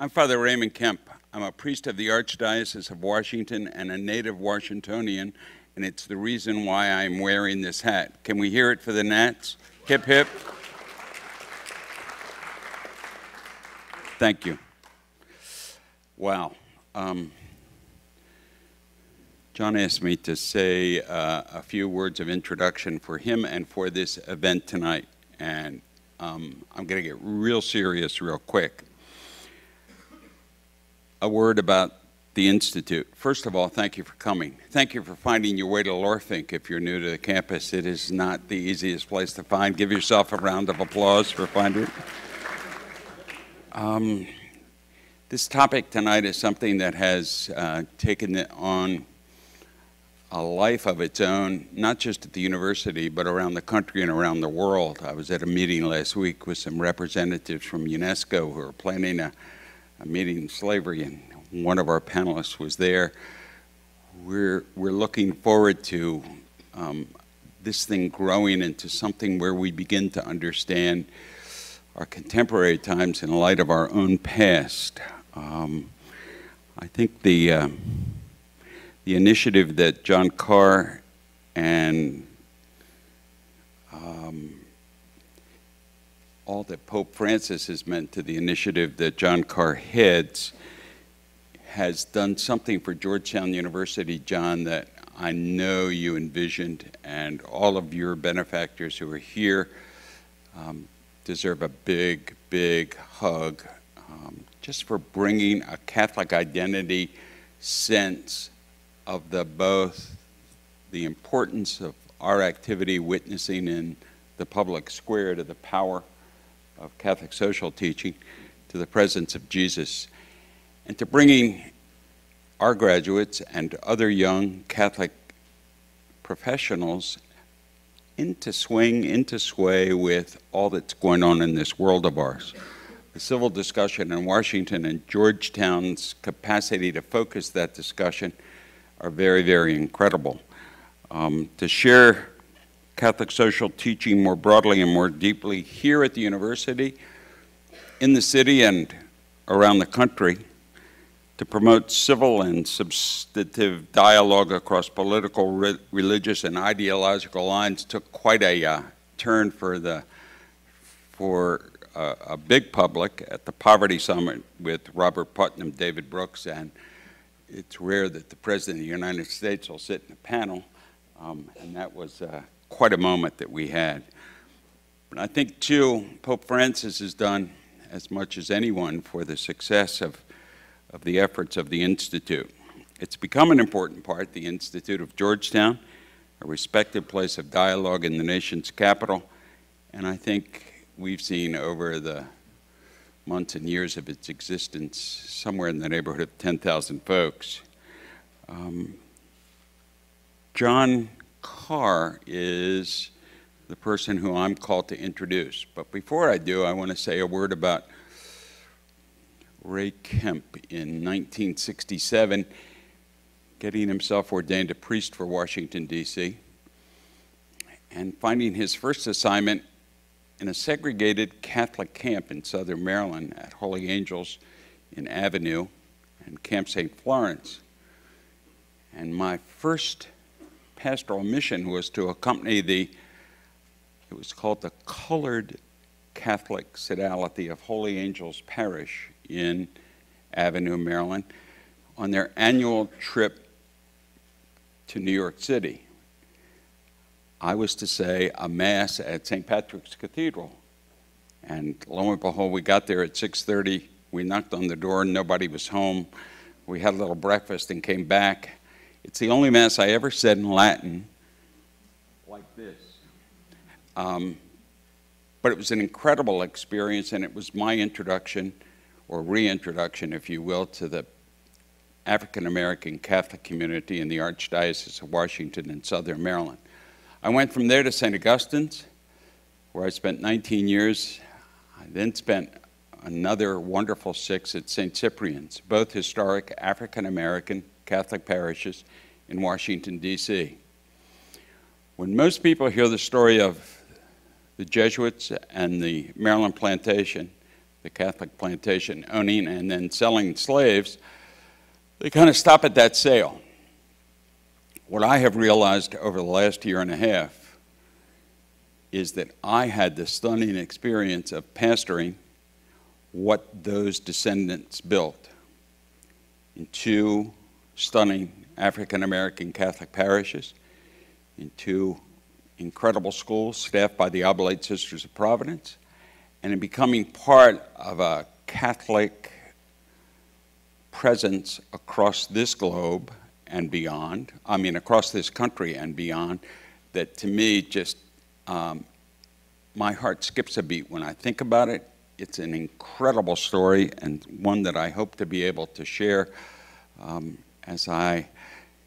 I'm Father Raymond Kemp. I'm a priest of the Archdiocese of Washington and a native Washingtonian, and it's the reason why I'm wearing this hat. Can we hear it for the Nats? Hip hip. Thank you. Wow. Um, John asked me to say uh, a few words of introduction for him and for this event tonight, and um, I'm going to get real serious real quick. A word about the Institute. First of all, thank you for coming. Thank you for finding your way to Lohrfink if you're new to the campus. It is not the easiest place to find. Give yourself a round of applause for finding it. Um, this topic tonight is something that has uh, taken on a life of its own, not just at the university, but around the country and around the world. I was at a meeting last week with some representatives from UNESCO who are planning a, a meeting slavery, and one of our panelists was there. We're, we're looking forward to um, this thing growing into something where we begin to understand our contemporary times in light of our own past. Um, I think the, uh, the initiative that John Carr and um, all that Pope Francis has meant to the initiative that John Carr heads has done something for Georgetown University, John, that I know you envisioned, and all of your benefactors who are here. Um, deserve a big, big hug um, just for bringing a Catholic identity sense of the both the importance of our activity witnessing in the public square to the power of Catholic social teaching to the presence of Jesus and to bringing our graduates and other young Catholic professionals into swing, into sway with all that's going on in this world of ours. The civil discussion in Washington and Georgetown's capacity to focus that discussion are very, very incredible. Um, to share Catholic social teaching more broadly and more deeply here at the university, in the city, and around the country to promote civil and substantive dialogue across political, re religious, and ideological lines took quite a uh, turn for the for uh, a big public at the Poverty Summit with Robert Putnam, David Brooks, and it's rare that the President of the United States will sit in a panel, um, and that was uh, quite a moment that we had. But I think, too, Pope Francis has done as much as anyone for the success of of the efforts of the Institute. It's become an important part, the Institute of Georgetown, a respected place of dialogue in the nation's capital, and I think we've seen over the months and years of its existence somewhere in the neighborhood of 10,000 folks. Um, John Carr is the person who I'm called to introduce. But before I do, I want to say a word about Ray Kemp in 1967, getting himself ordained a priest for Washington, D.C., and finding his first assignment in a segregated Catholic camp in southern Maryland at Holy Angels in Avenue and Camp St. Florence. And my first pastoral mission was to accompany the, it was called the Colored Catholic Sodality of Holy Angels Parish in Avenue, Maryland, on their annual trip to New York City. I was to say a mass at St. Patrick's Cathedral. And lo and behold, we got there at 6:30. We knocked on the door, nobody was home. We had a little breakfast and came back. It's the only mass I ever said in Latin like this. Um, but it was an incredible experience, and it was my introduction or reintroduction, if you will, to the African American Catholic community in the Archdiocese of Washington in southern Maryland. I went from there to St. Augustine's, where I spent 19 years. I then spent another wonderful six at St. Cyprian's, both historic African American Catholic parishes in Washington, D.C. When most people hear the story of the Jesuits and the Maryland plantation, the Catholic plantation, owning and then selling slaves, they kind of stop at that sale. What I have realized over the last year and a half is that I had the stunning experience of pastoring what those descendants built in two stunning African American Catholic parishes, in two incredible schools staffed by the Oblate Sisters of Providence, and in becoming part of a Catholic presence across this globe and beyond, I mean, across this country and beyond, that to me just, um, my heart skips a beat when I think about it. It's an incredible story and one that I hope to be able to share um, as I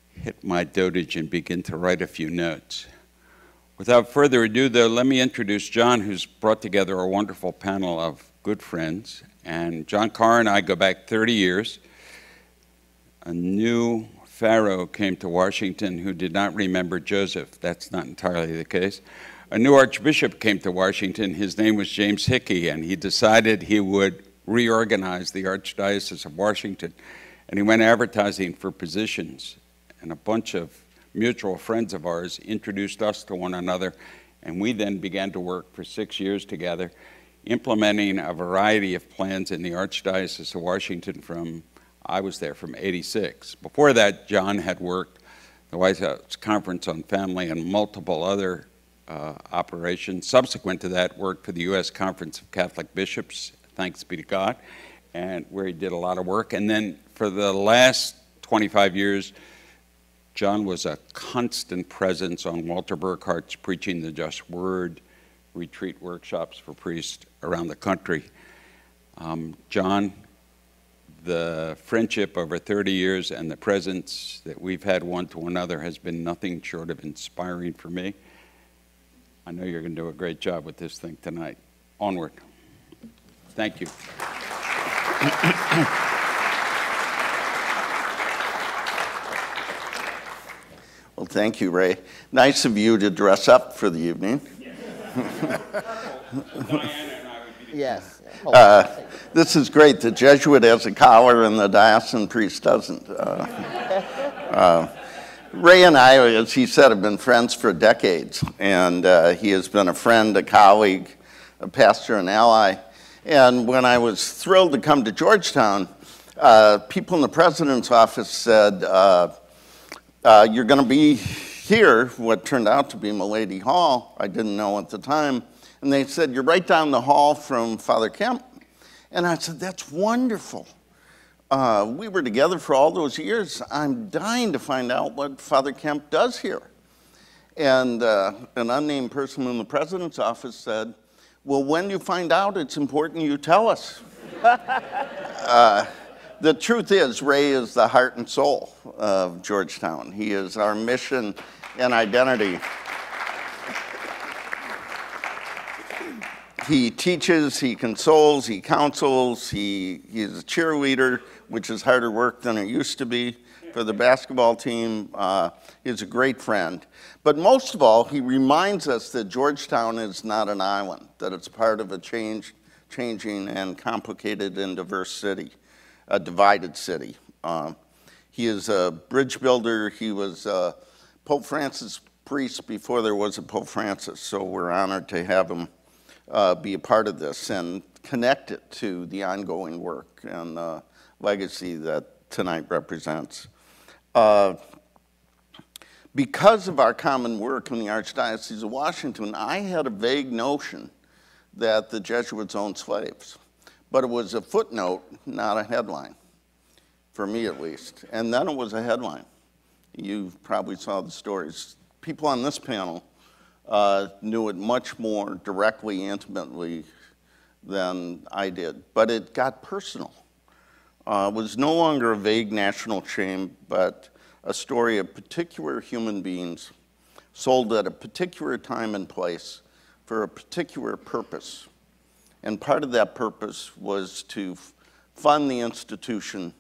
hit my dotage and begin to write a few notes. Without further ado, though, let me introduce John, who's brought together a wonderful panel of good friends. And John Carr and I go back 30 years. A new Pharaoh came to Washington who did not remember Joseph. That's not entirely the case. A new Archbishop came to Washington. His name was James Hickey, and he decided he would reorganize the Archdiocese of Washington. And he went advertising for positions. And a bunch of mutual friends of ours introduced us to one another, and we then began to work for six years together, implementing a variety of plans in the Archdiocese of Washington from, I was there from 86. Before that, John had worked the White House Conference on Family and multiple other uh, operations. Subsequent to that, worked for the U.S. Conference of Catholic Bishops, thanks be to God, and where he did a lot of work. And then for the last 25 years, John was a constant presence on Walter Burghardt's Preaching the Just Word retreat workshops for priests around the country. Um, John, the friendship over 30 years and the presence that we've had one to another has been nothing short of inspiring for me. I know you're going to do a great job with this thing tonight. Onward. Thank you. Well, thank you, Ray. Nice of you to dress up for the evening. Yes. Uh, this is great. The Jesuit has a collar and the diocesan priest doesn't. Uh, uh, Ray and I, as he said, have been friends for decades, and uh, he has been a friend, a colleague, a pastor, an ally. And when I was thrilled to come to Georgetown, uh, people in the president's office said, uh, you're going to be here, what turned out to be Mulledy Hall. I didn't know at the time. And they said, You're right down the hall from Father Kemp. And I said, That's wonderful. Uh, we were together for all those years. I'm dying to find out what Father Kemp does here. And uh, an unnamed person in the president's office said, Well, when you find out, it's important you tell us. uh, the truth is, Ray is the heart and soul of Georgetown. He is our mission and identity. He teaches, he consoles, he counsels, he, he is a cheerleader, which is harder work than it used to be for the basketball team. Uh, he's a great friend. But most of all, he reminds us that Georgetown is not an island, that it's part of a change, changing and complicated and diverse city a divided city. Um, he is a bridge builder. He was uh, Pope Francis' priest before there was a Pope Francis, so we're honored to have him uh, be a part of this and connect it to the ongoing work and uh, legacy that tonight represents. Uh, because of our common work in the Archdiocese of Washington, I had a vague notion that the Jesuits owned slaves but it was a footnote, not a headline, for me at least. And then it was a headline. You probably saw the stories. People on this panel uh, knew it much more directly, intimately than I did, but it got personal. Uh, it was no longer a vague national shame, but a story of particular human beings sold at a particular time and place for a particular purpose. And part of that purpose was to fund the institution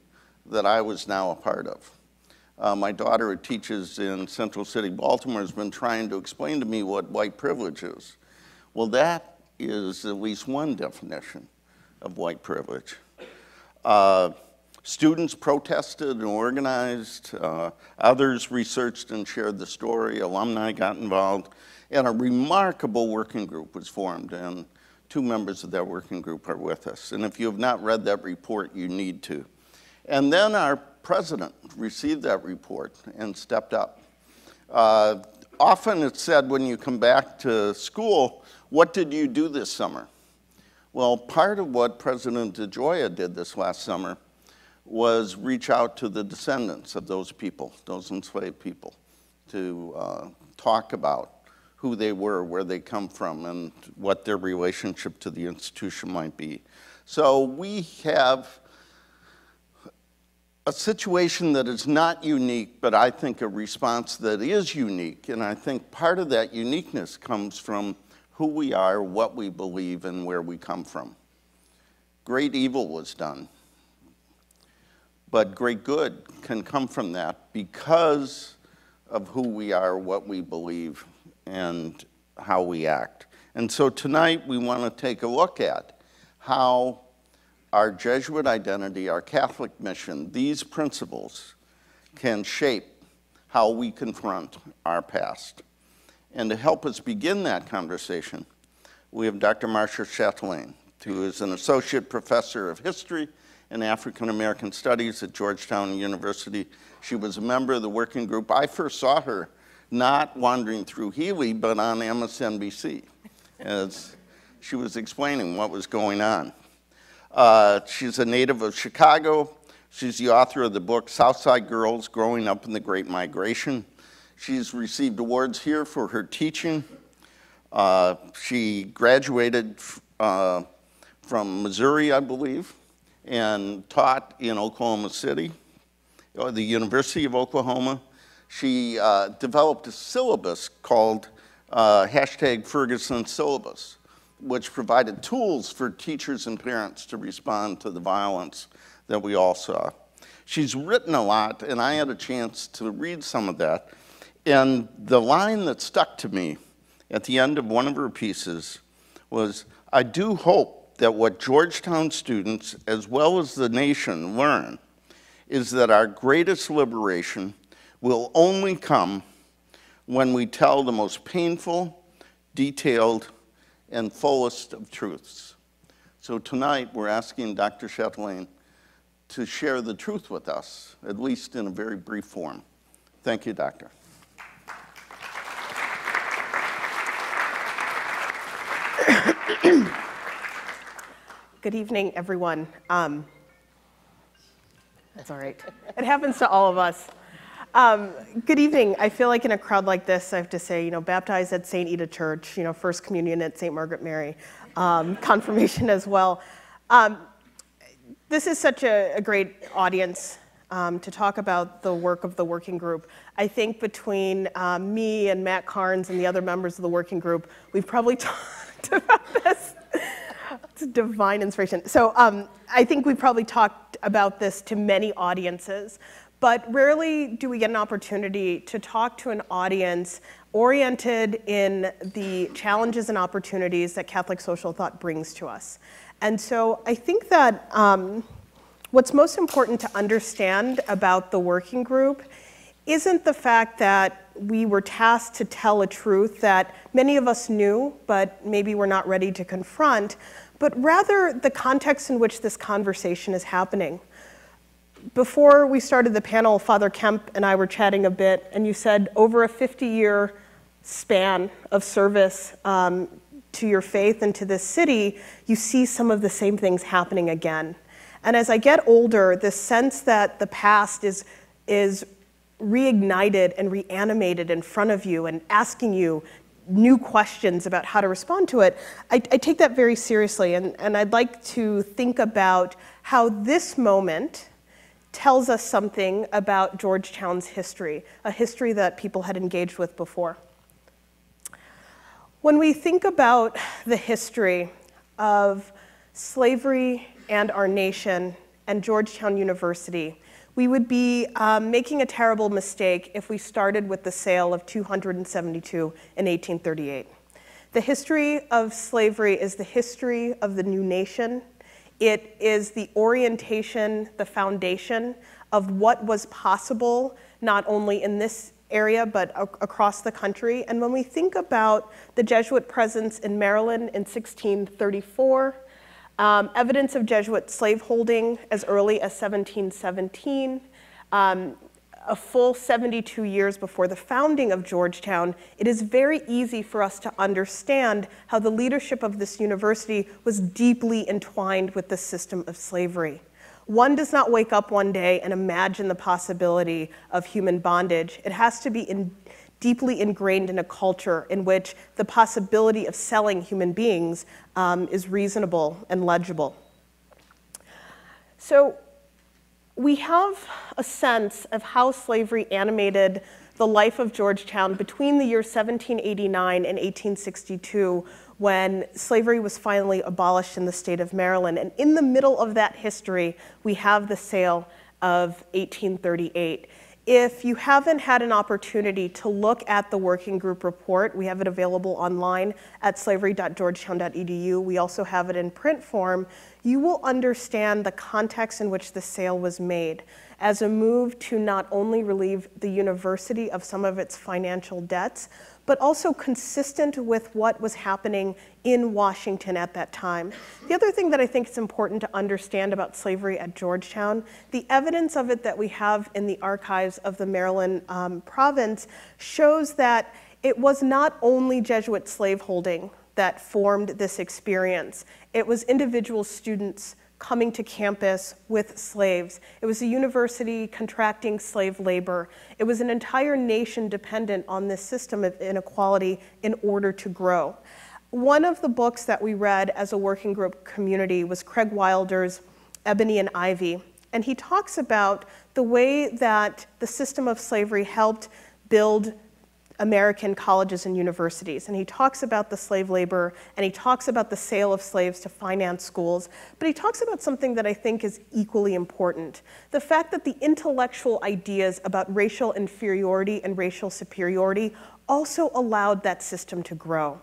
that I was now a part of. Uh, my daughter, who teaches in Central City, Baltimore, has been trying to explain to me what white privilege is. Well, that is at least one definition of white privilege. Uh, students protested and organized, uh, others researched and shared the story, alumni got involved, and a remarkable working group was formed. And two members of that working group are with us. And if you have not read that report, you need to. And then our president received that report and stepped up. Uh, often it's said when you come back to school, what did you do this summer? Well, part of what President DeGioia did this last summer was reach out to the descendants of those people, those enslaved people, to uh, talk about who they were, where they come from, and what their relationship to the institution might be. So we have a situation that is not unique, but I think a response that is unique. And I think part of that uniqueness comes from who we are, what we believe, and where we come from. Great evil was done, but great good can come from that because of who we are, what we believe, and how we act. And so tonight we want to take a look at how our Jesuit identity, our Catholic mission, these principles can shape how we confront our past. And to help us begin that conversation, we have Dr. Marcia Chatelain, who is an associate professor of history and African American Studies at Georgetown University. She was a member of the working group. I first saw her not wandering through Healy, but on MSNBC, as she was explaining what was going on. Uh, she's a native of Chicago. She's the author of the book Southside Girls Growing Up in the Great Migration. She's received awards here for her teaching. Uh, she graduated uh, from Missouri, I believe, and taught in Oklahoma City, or the University of Oklahoma. She uh, developed a syllabus called uh, hashtag Ferguson Syllabus which provided tools for teachers and parents to respond to the violence that we all saw. She's written a lot, and I had a chance to read some of that. And the line that stuck to me at the end of one of her pieces was I do hope that what Georgetown students, as well as the nation, learn is that our greatest liberation will only come when we tell the most painful, detailed, and fullest of truths. So tonight we're asking Dr. Chatelain to share the truth with us, at least in a very brief form. Thank you, Doctor. Good evening, everyone. Um, that's all right. It happens to all of us. Um, good evening. I feel like in a crowd like this, I have to say, you know, baptized at St. Ita Church, you know, First Communion at St. Margaret Mary, um, confirmation as well. Um, this is such a, a great audience um, to talk about the work of the working group. I think between um, me and Matt Carnes and the other members of the working group, we've probably talked about this. it's divine inspiration. So um, I think we've probably talked about this to many audiences. But rarely do we get an opportunity to talk to an audience oriented in the challenges and opportunities that Catholic social thought brings to us. And so I think that um, what's most important to understand about the working group isn't the fact that we were tasked to tell a truth that many of us knew, but maybe we're not ready to confront, but rather the context in which this conversation is happening before we started the panel, Father Kemp and I were chatting a bit, and you said over a 50 year span of service um, to your faith and to this city, you see some of the same things happening again. And as I get older, this sense that the past is, is reignited and reanimated in front of you and asking you new questions about how to respond to it, I, I take that very seriously. And, and I'd like to think about how this moment, tells us something about Georgetown's history, a history that people had engaged with before. When we think about the history of slavery and our nation and Georgetown University, we would be um, making a terrible mistake if we started with the sale of 272 in 1838. The history of slavery is the history of the new nation It is the orientation, the foundation of what was possible, not only in this area, but across the country. And when we think about the Jesuit presence in Maryland in 1634, um, evidence of Jesuit slaveholding as early as 1717, um, a full 72 years before the founding of Georgetown, it is very easy for us to understand how the leadership of this university was deeply entwined with the system of slavery. One does not wake up one day and imagine the possibility of human bondage. It has to be in, deeply ingrained in a culture in which the possibility of selling human beings um, is reasonable and legible. So, we have a sense of how slavery animated the life of Georgetown between the year 1789 and 1862 when slavery was finally abolished in the state of Maryland. And in the middle of that history, we have the sale of 1838. If you haven't had an opportunity to look at the working group report, we have it available online at slavery.georgetown.edu. We also have it in print form. You will understand the context in which the sale was made as a move to not only relieve the university of some of its financial debts, but also consistent with what was happening in Washington at that time. The other thing that I think is important to understand about slavery at Georgetown, the evidence of it that we have in the archives of the Maryland um, province shows that it was not only Jesuit slaveholding that formed this experience, it was individual students coming to campus with slaves. It was a university contracting slave labor. It was an entire nation dependent on this system of inequality in order to grow. One of the books that we read as a working group community was Craig Wilder's Ebony and Ivy. And he talks about the way that the system of slavery helped build American colleges and universities. And he talks about the slave labor and he talks about the sale of slaves to finance schools. But he talks about something that I think is equally important the fact that the intellectual ideas about racial inferiority and racial superiority also allowed that system to grow.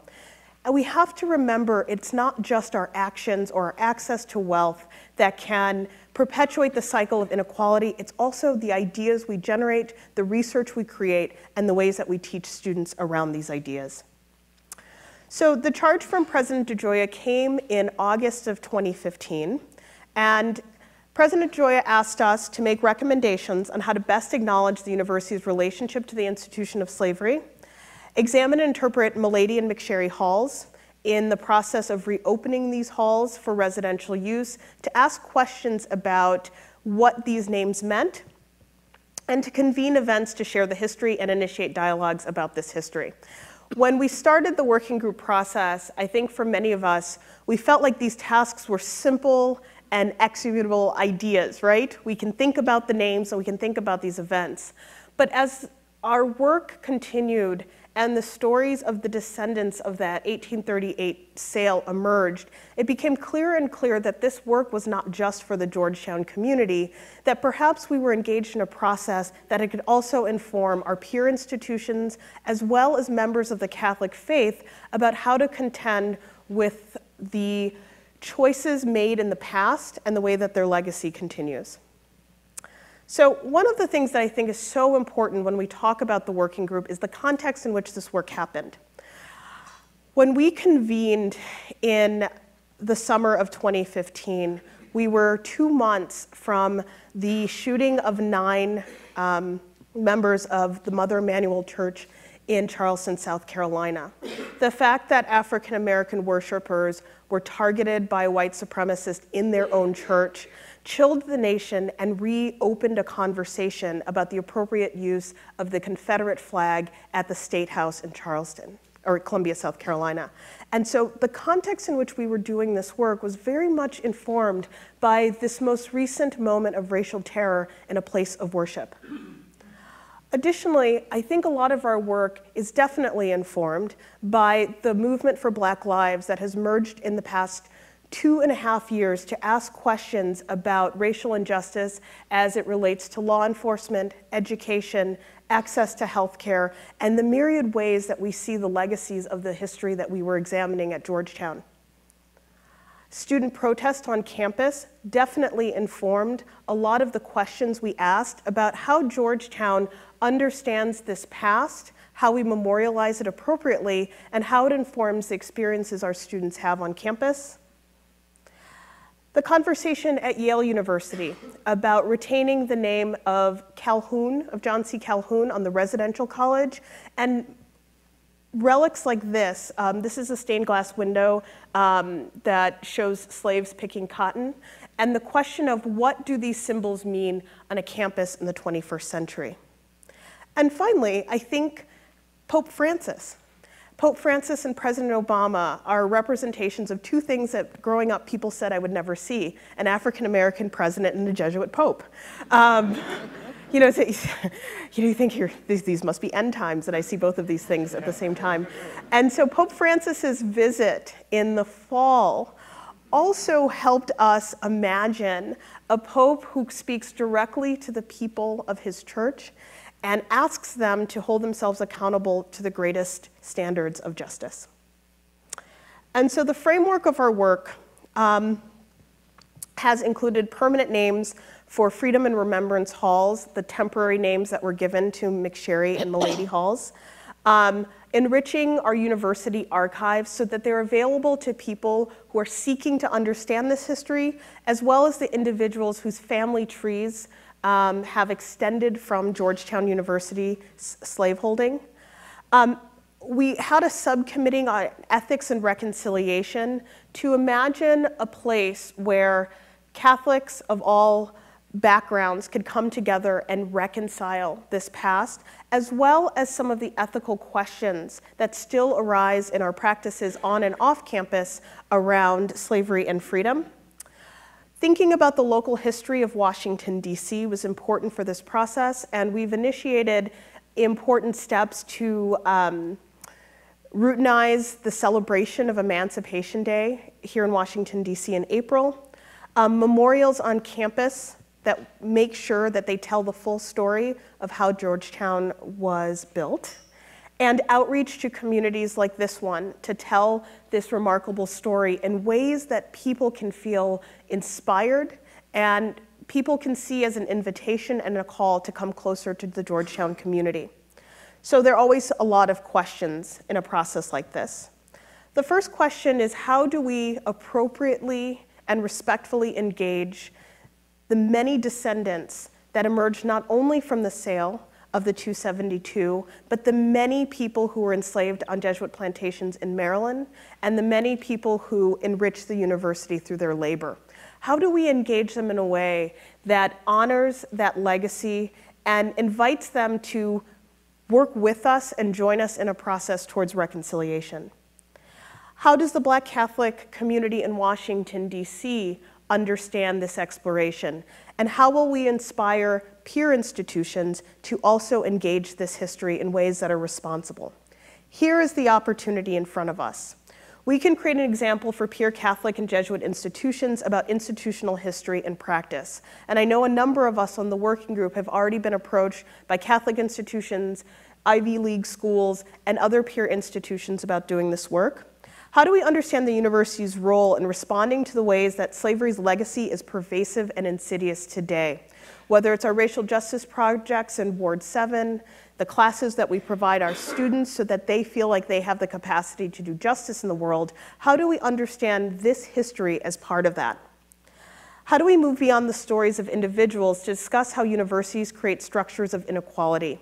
And we have to remember it's not just our actions or our access to wealth that can perpetuate the cycle of inequality. It's also the ideas we generate, the research we create, and the ways that we teach students around these ideas. So the charge from President DeGioia came in August of 2015, and President DeGioia asked us to make recommendations on how to best acknowledge the university's relationship to the institution of slavery, examine and interpret Mulledy and McSherry halls, in the process of reopening these halls for residential use to ask questions about what these names meant and to convene events to share the history and initiate dialogues about this history. When we started the working group process, I think for many of us, we felt like these tasks were simple and executable ideas, right? We can think about the names and we can think about these events. But as our work continued and the stories of the descendants of that 1838 sale emerged, it became clearer and clearer that this work was not just for the Georgetown community, that perhaps we were engaged in a process that it could also inform our peer institutions as well as members of the Catholic faith about how to contend with the choices made in the past and the way that their legacy continues. So one of the things that I think is so important when we talk about the working group is the context in which this work happened. When we convened in the summer of 2015, we were two months from the shooting of nine um, members of the Mother Emanuel Church in Charleston, South Carolina. The fact that African American worshipers were targeted by white supremacists in their own church chilled the nation and reopened a conversation about the appropriate use of the Confederate flag at the State House in Charleston, or Columbia, South Carolina. And so the context in which we were doing this work was very much informed by this most recent moment of racial terror in a place of worship. Additionally, I think a lot of our work is definitely informed by the movement for Black Lives that has merged in the past two and a half years to ask questions about racial injustice as it relates to law enforcement, education, access to health care, and the myriad ways that we see the legacies of the history that we were examining at Georgetown. Student protest on campus definitely informed a lot of the questions we asked about how Georgetown understands this past, how we memorialize it appropriately, and how it informs the experiences our students have on campus. The conversation at Yale University about retaining the name of Calhoun, of John C. Calhoun on the residential college, and relics like this. Um, this is a stained glass window um, that shows slaves picking cotton. And the question of what do these symbols mean on a campus in the 21st century? And finally, I think Pope Francis. Pope Francis and President Obama are representations of two things that growing up people said I would never see an African American president and a Jesuit pope. Um, you know, you, you think these, these must be end times, and I see both of these things at the same time. And so Pope Francis's visit in the fall also helped us imagine a pope who speaks directly to the people of his church and asks them to hold themselves accountable to the greatest standards of justice. And so the framework of our work um, has included permanent names for Freedom and Remembrance Halls, the temporary names that were given to McSherry and Mulledy Halls. Um, enriching our university archives so that they're available to people who are seeking to understand this history, as well as the individuals whose family trees um, have extended from Georgetown University slaveholding. Um, we had a subcommittee on ethics and reconciliation to imagine a place where Catholics of all backgrounds could come together and reconcile this past, as well as some of the ethical questions that still arise in our practices on and off campus around slavery and freedom. Thinking about the local history of Washington, D.C. was important for this process, and we've initiated important steps to um, routinize the celebration of Emancipation Day here in Washington, D.C. in April. Um, memorials on campus that make sure that they tell the full story of how Georgetown was built, and outreach to communities like this one to tell this remarkable story in ways that people can feel inspired and people can see as an invitation and a call to come closer to the Georgetown community. So there are always a lot of questions in a process like this. The first question is how do we appropriately and respectfully engage the many descendants that emerged not only from the sale of the 272, but the many people who were enslaved on Jesuit plantations in Maryland and the many people who enriched the university through their labor. How do we engage them in a way that honors that legacy and invites them to work with us and join us in a process towards reconciliation? How does the Black Catholic community in Washington, D.C understand this exploration? And how will we inspire peer institutions to also engage this history in ways that are responsible? Here is the opportunity in front of us. We can create an example for peer Catholic and Jesuit institutions about institutional history and practice. And I know a number of us on the working group have already been approached by Catholic institutions, Ivy League schools, and other peer institutions about doing this work. How do we understand the university's role in responding to the ways that slavery's legacy is pervasive and insidious today? Whether it's our racial justice projects in Ward 7, the classes that we provide our students so that they feel like they have the capacity to do justice in the world, how do we understand this history as part of that? How do we move beyond the stories of individuals to discuss how universities create structures of inequality?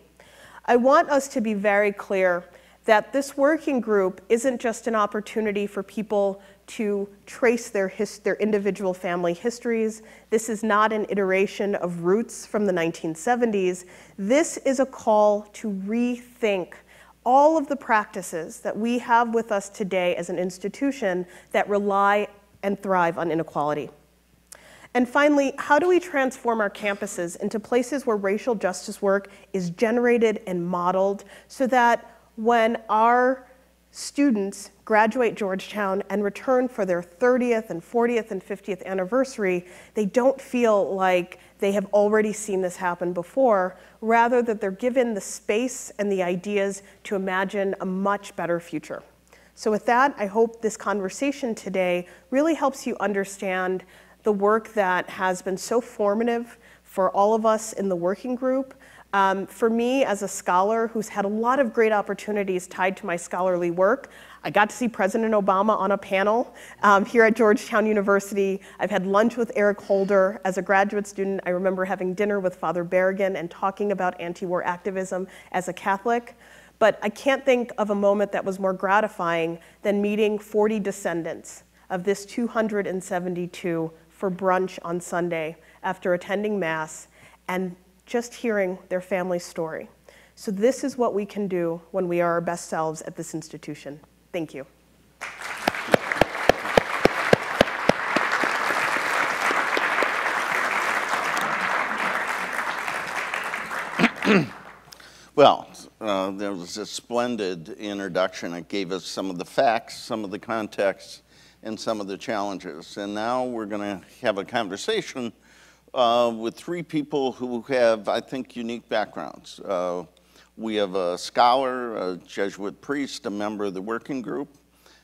I want us to be very clear that this working group isn't just an opportunity for people to trace their, his, their individual family histories. This is not an iteration of roots from the 1970s. This is a call to rethink all of the practices that we have with us today as an institution that rely and thrive on inequality. And finally, how do we transform our campuses into places where racial justice work is generated and modeled so that when our students graduate Georgetown and return for their 30th and 40th and 50th anniversary, they don't feel like they have already seen this happen before, rather that they're given the space and the ideas to imagine a much better future. So, with that, I hope this conversation today really helps you understand the work that has been so formative for all of us in the working group. Um, for me, as a scholar who's had a lot of great opportunities tied to my scholarly work, I got to see President Obama on a panel um, here at Georgetown University. I've had lunch with Eric Holder. As a graduate student, I remember having dinner with Father Berrigan and talking about anti war activism as a Catholic. But I can't think of a moment that was more gratifying than meeting 40 descendants of this 272 for brunch on Sunday after attending Mass and just hearing their family story. So, this is what we can do when we are our best selves at this institution. Thank you. Well, uh, there was a splendid introduction. It gave us some of the facts, some of the context, and some of the challenges. And now we're going to have a conversation uh, with three people who have, I think, unique backgrounds. Uh, we have a scholar, a Jesuit priest, a member of the working group.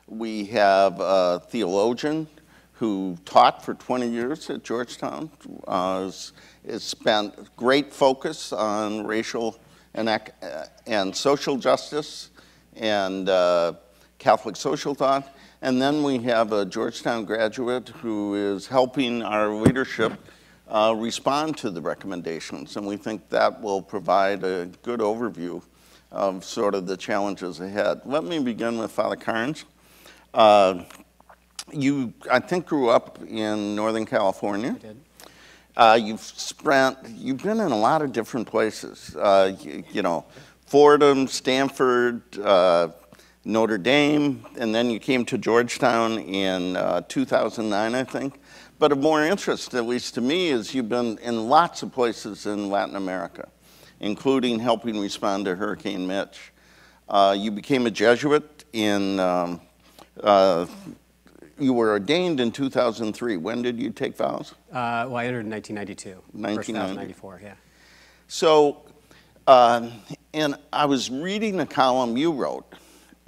We have a theologian who taught for 20 years at Georgetown, uh, has, has spent great focus on racial and, uh, and social justice and uh, Catholic social thought. And then we have a Georgetown graduate who is helping our leadership uh, respond to the recommendations. And we think that will provide a good overview of sort of the challenges ahead. Let me begin with Father Carnes. Uh, you, I think, grew up in Northern California. I did. Uh, you've spent, you've been in a lot of different places. Uh, you, you, know, Fordham, Stanford, uh, Notre Dame, and then you came to Georgetown in uh, 2009, I think. But of more interest, at least to me, is you've been in lots of places in Latin America, including helping respond to Hurricane Mitch. Uh, you became a Jesuit in um, uh, you were ordained in 2003. When did you take vows? Uh, well, I entered in 1992. 1994, yeah. So, uh, and I was reading a column you wrote,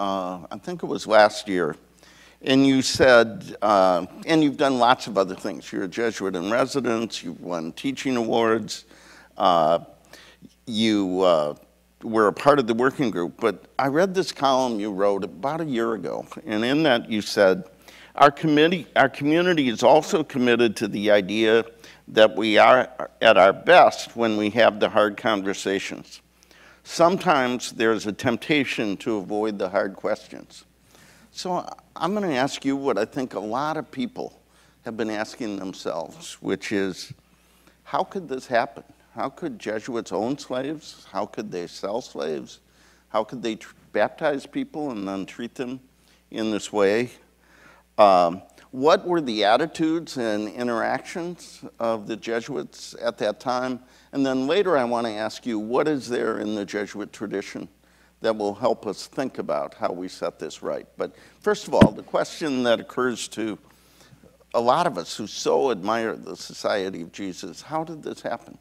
uh, I think it was last year, and you said, uh, and you've done lots of other things. You're a Jesuit in residence, you've won teaching awards, uh, you uh, were a part of the working group, but I read this column you wrote about a year ago, and in that you said, our, committee, our community is also committed to the idea that we are at our best when we have the hard conversations. Sometimes there's a temptation to avoid the hard questions. So I'm going to ask you what I think a lot of people have been asking themselves, which is how could this happen? How could Jesuits own slaves? How could they sell slaves? How could they baptize people and then treat them in this way? Um, what were the attitudes and interactions of the Jesuits at that time? And then later, I want to ask you what is there in the Jesuit tradition that will help us think about how we set this right? But first of all, the question that occurs to a lot of us who so admire the Society of Jesus how did this happen?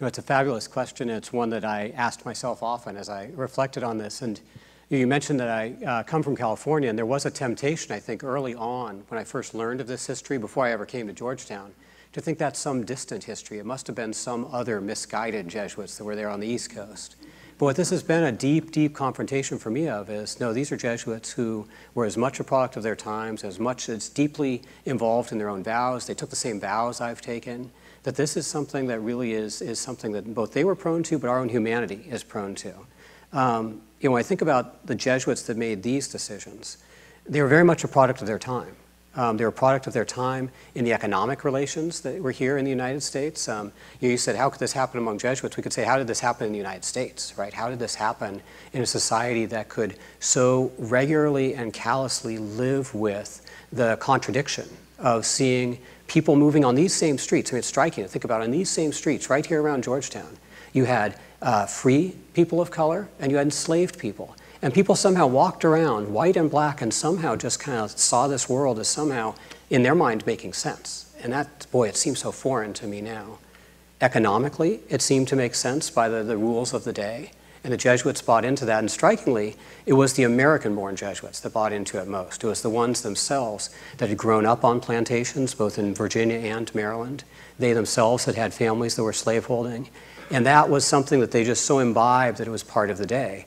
No, it's a fabulous question. It's one that I asked myself often as I reflected on this. And you mentioned that I uh, come from California, and there was a temptation, I think, early on when I first learned of this history, before I ever came to Georgetown, to think that's some distant history. It must have been some other misguided Jesuits that were there on the East Coast. But what this has been a deep, deep confrontation for me of is no, these are Jesuits who were as much a product of their times, as much as deeply involved in their own vows. They took the same vows I've taken. That this is something that really is, is something that both they were prone to, but our own humanity is prone to. Um, you know, when I think about the Jesuits that made these decisions, they were very much a product of their time. Um, they were a product of their time in the economic relations that were here in the United States. Um, you, said, how could this happen among Jesuits? We could say, how did this happen in the United States, right? How did this happen in a society that could so regularly and callously live with the contradiction of seeing people moving on these same streets? I mean, it's striking to think about on these same streets right here around Georgetown. You had uh, free people of color and you had enslaved people. And people somehow walked around, white and black, and somehow just kind of saw this world as somehow, in their mind, making sense. And that, boy, it seems so foreign to me now. Economically, it seemed to make sense by the, the rules of the day. And the Jesuits bought into that. And strikingly, it was the American born Jesuits that bought into it most. It was the ones themselves that had grown up on plantations, both in Virginia and Maryland. They themselves had had families that were slaveholding. And that was something that they just so imbibed that it was part of the day.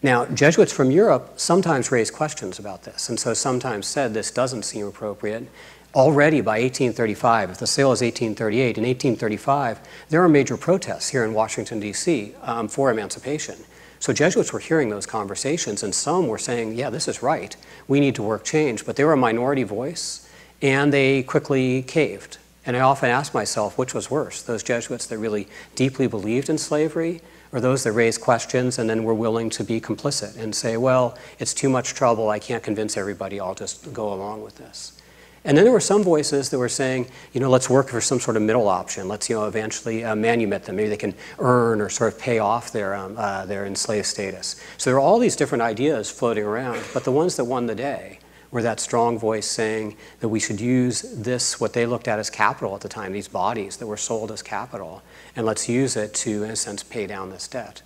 Now, Jesuits from Europe sometimes raised questions about this, and so sometimes said this doesn't seem appropriate. Already by 1835, if the sale is 1838, in 1835, there are major protests here in Washington, D.C. Um, for emancipation. So Jesuits were hearing those conversations, and some were saying, yeah, this is right. We need to work change. But they were a minority voice, and they quickly caved. And I often ask myself, which was worse, those Jesuits that really deeply believed in slavery, or those that raise questions and then we're willing to be complicit and say, well, it's too much trouble, I can't convince everybody, I'll just go along with this. And then there were some voices that were saying, you know, let's work for some sort of middle option. Let's, you know, eventually uh, manumit them. Maybe they can earn or sort of pay off their, um, uh, their enslaved status. So there are all these different ideas floating around, but the ones that won the day were that strong voice saying that we should use this, what they looked at as capital at the time, these bodies that were sold as capital, and let's use it to, in a sense, pay down this debt.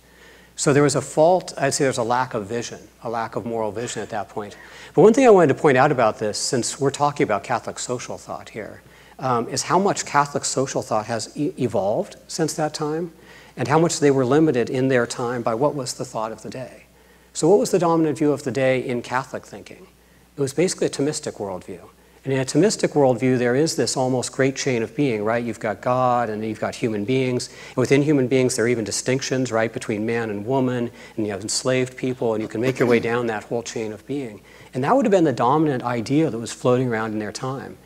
So there was a fault, I'd say there's a lack of vision, a lack of moral vision at that point. But one thing I wanted to point out about this, since we're talking about Catholic social thought here, um, is how much Catholic social thought has e- evolved since that time, and how much they were limited in their time by what was the thought of the day. So, what was the dominant view of the day in Catholic thinking? It was basically a Thomistic worldview. In a Thomistic worldview, there is this almost great chain of being, right? You've got God and you've got human beings. And within human beings, there are even distinctions, right, between man and woman, and you have enslaved people, and you can make your way down that whole chain of being. And that would have been the dominant idea that was floating around in their time.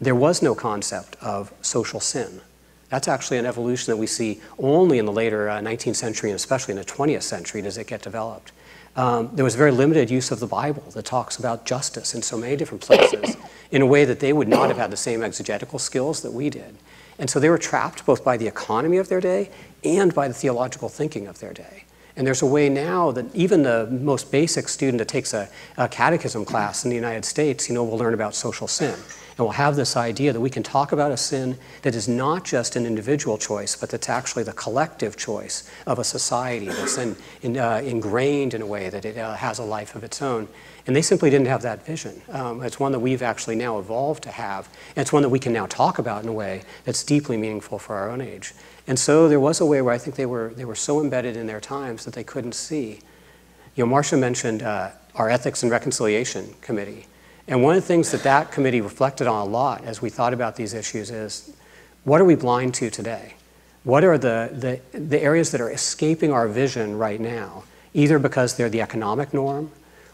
There was no concept of social sin. That's actually an evolution that we see only in the later uh, 19th century and especially in the 20th century does it get developed. Um, there was very limited use of the Bible that talks about justice in so many different places in a way that they would not have had the same exegetical skills that we did. And so they were trapped both by the economy of their day and by the theological thinking of their day. And there's a way now that even the most basic student that takes a, a catechism class in the United States, you know, will learn about social sin. And we'll have this idea that we can talk about a sin that is not just an individual choice, but that's actually the collective choice of a society that's in, in, uh, ingrained in a way that it uh, has a life of its own. And they simply didn't have that vision. Um, it's one that we've actually now evolved to have. And it's one that we can now talk about in a way that's deeply meaningful for our own age. And so there was a way where I think they were, they were so embedded in their times that they couldn't see. You know, Marcia mentioned uh, our Ethics and Reconciliation Committee. And one of the things that that committee reflected on a lot as we thought about these issues is what are we blind to today? What are the, the, the areas that are escaping our vision right now, either because they're the economic norm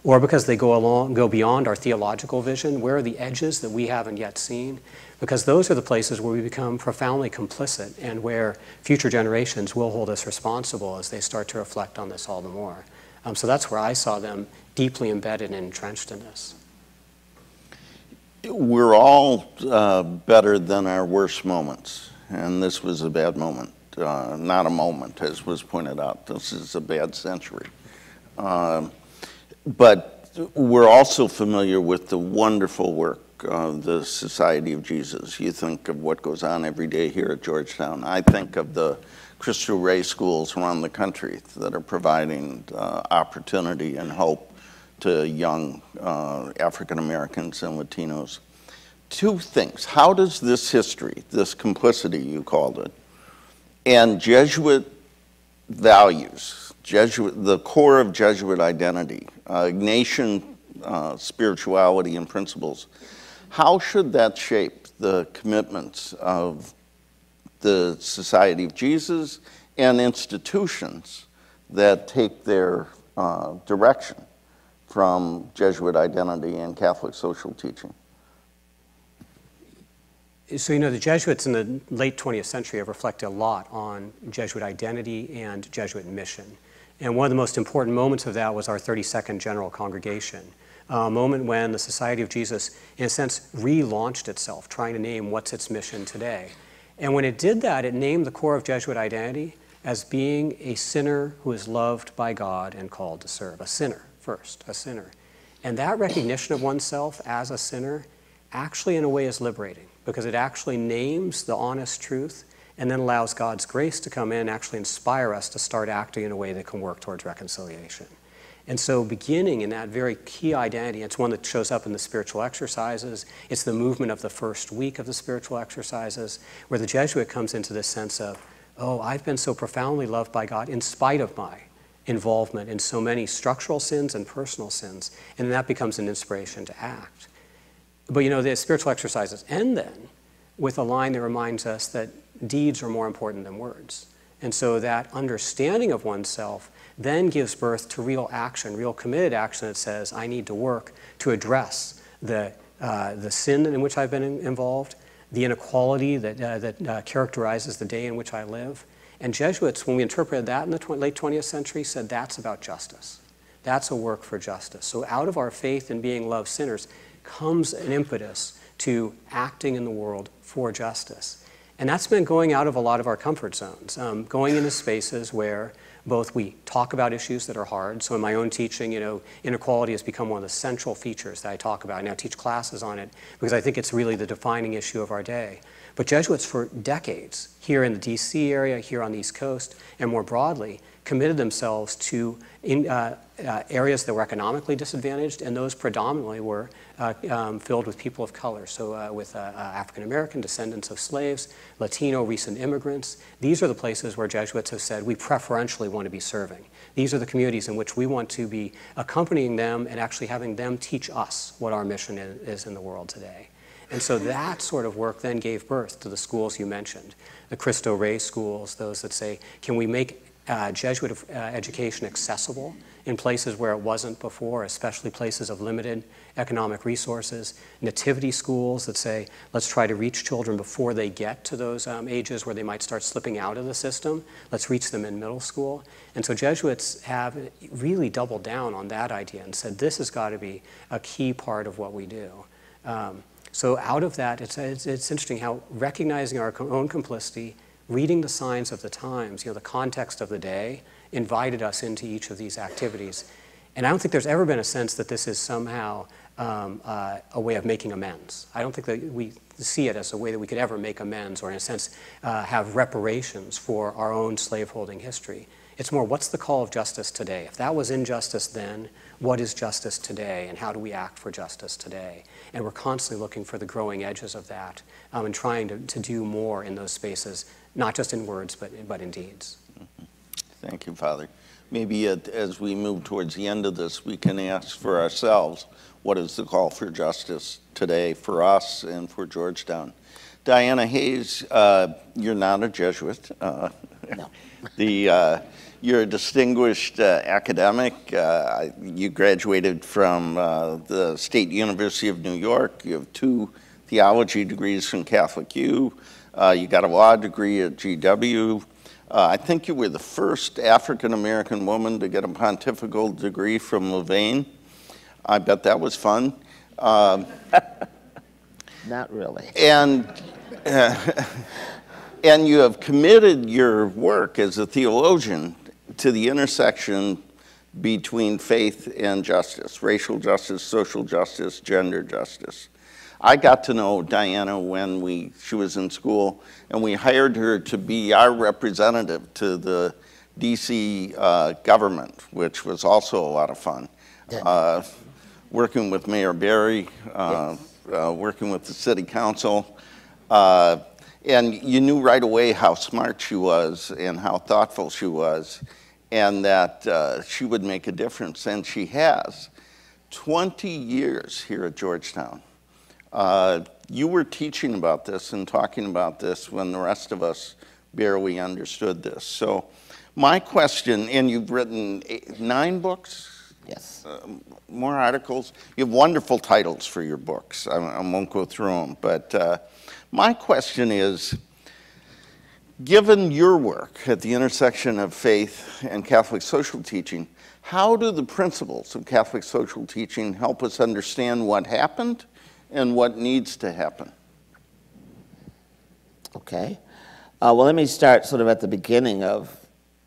or because they go, along, go beyond our theological vision? Where are the edges that we haven't yet seen? Because those are the places where we become profoundly complicit and where future generations will hold us responsible as they start to reflect on this all the more. Um, so that's where I saw them deeply embedded and entrenched in this we're all uh, better than our worst moments, and this was a bad moment. Uh, not a moment, as was pointed out. This is a bad century. Uh, but we're also familiar with the wonderful work of the Society of Jesus. You think of what goes on every day here at Georgetown. I think of the Cristo Rey schools around the country that are providing uh, opportunity and hope to young uh, African Americans and Latinos. Two things. How does this history, this complicity you called it, and Jesuit values, Jesuit, the core of Jesuit identity, uh, Ignatian uh, spirituality and principles, how should that shape the commitments of the Society of Jesus and institutions that take their uh, direction? from Jesuit identity and Catholic social teaching? So, you know, the Jesuits in the late 20th century have reflected a lot on Jesuit identity and Jesuit mission. And one of the most important moments of that was our 32nd General Congregation, a moment when the Society of Jesus, in a sense, relaunched itself, trying to name what's its mission today. And when it did that, it named the core of Jesuit identity as being a sinner who is loved by God and called to serve, a sinner first, a sinner. And that recognition of oneself as a sinner actually, in a way, is liberating because it actually names the honest truth and then allows God's grace to come in and actually inspire us to start acting in a way that can work towards reconciliation. And so, beginning in that very key identity, it's one that shows up in the spiritual exercises. It's the movement of the first week of the spiritual exercises, where the Jesuit comes into this sense of, oh, I've been so profoundly loved by God in spite of my involvement in so many structural sins and personal sins. And that becomes an inspiration to act. But you know, the spiritual exercises end then with a line that reminds us that deeds are more important than words. And so that understanding of oneself then gives birth to real action, real committed action that says, I need to work to address the, uh, the sin in which I've been in, involved, the inequality that, uh, that uh, characterizes the day in which I live. And Jesuits, when we interpreted that in the tw- late 20th century, said that's about justice. That's a work for justice. So out of our faith in being loved sinners comes an impetus to acting in the world for justice. And that's been going out of a lot of our comfort zones, um, going into spaces where both we talk about issues that are hard. So in my own teaching, you know, inequality has become one of the central features that I talk about. I now teach classes on it because I think it's really the defining issue of our day. But Jesuits for decades, here in the DC area, here on the East Coast, and more broadly, committed themselves to in, uh, uh, areas that were economically disadvantaged, and those predominantly were uh, um, filled with people of color, so uh, with uh, uh, African American descendants of slaves, Latino recent immigrants. These are the places where Jesuits have said we preferentially want to be serving. These are the communities in which we want to be accompanying them and actually having them teach us what our mission is in the world today. And so that sort of work then gave birth to the schools you mentioned, the Cristo Rey schools, those that say, can we make uh, Jesuit uh, education accessible in places where it wasn't before, especially places of limited economic resources, nativity schools that say, let's try to reach children before they get to those um, ages where they might start slipping out of the system. Let's reach them in middle school. And so Jesuits have really doubled down on that idea and said, this has got to be a key part of what we do. Um, so out of that, it's, it's, it's interesting how recognizing our own complicity, reading the signs of the times, you know, the context of the day, invited us into each of these activities. And I don't think there's ever been a sense that this is somehow um, uh, a way of making amends. I don't think that we see it as a way that we could ever make amends or, in a sense, uh, have reparations for our own slaveholding history. It's more, what's the call of justice today? If that was injustice then, what is justice today, and how do we act for justice today? And we're constantly looking for the growing edges of that um, and trying to, to do more in those spaces, not just in words, but, but in deeds. Thank you, Father. Maybe as we move towards the end of this, we can ask for ourselves what is the call for justice today for us and for Georgetown? Diana Hayes, uh, you're not a Jesuit. Uh, no. the, uh, you're a distinguished uh, academic. Uh, you graduated from uh, the State University of New York. You have two theology degrees from Catholic U. you got a law degree at GW. I think you were the first African American woman to get a pontifical degree from Louvain. I bet that was fun. Um, Not really. And, uh, and you have committed your work as a theologian to the intersection between faith and justice, racial justice, social justice, gender justice. I got to know Diana when we, she was in school, and we hired her to be our representative to the DC uh, government, which was also a lot of fun. Uh, working with Mayor Barry, uh, yes. uh, working with the city council. Uh, and you knew right away how smart she was and how thoughtful she was, and that uh, she would make a difference, and she has. 20 years here at Georgetown. Uh, you were teaching about this and talking about this when the rest of us barely understood this. So, my question, and you've written eight, nine books, Yes. Uh, more articles. You have wonderful titles for your books. I, I won't go through them. But uh, my question is given your work at the intersection of faith and Catholic social teaching, how do the principles of Catholic social teaching help us understand what happened and what needs to happen? Okay. Uh, well, let me start sort of at the beginning of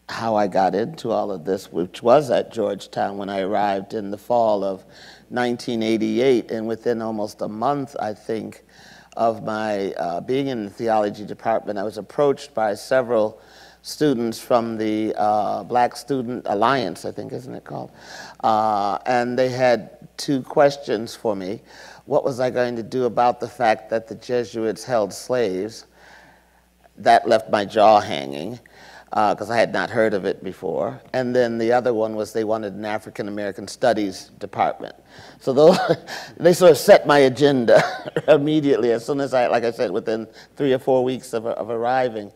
how I got into all of this, which was at Georgetown when I arrived in the fall of 1988. And within almost a month, I think, of my uh, being in the theology department, I was approached by several students from the uh, Black Student Alliance, I think, isn't it called? Uh, and they had two questions for me. What was I going to do about the fact that the Jesuits held slaves? That left my jaw hanging because uh, I had not heard of it before. And then the other one was they wanted an African American Studies department. So those, they sort of set my agenda immediately as soon as I, like I said, within three or four weeks of, of arriving.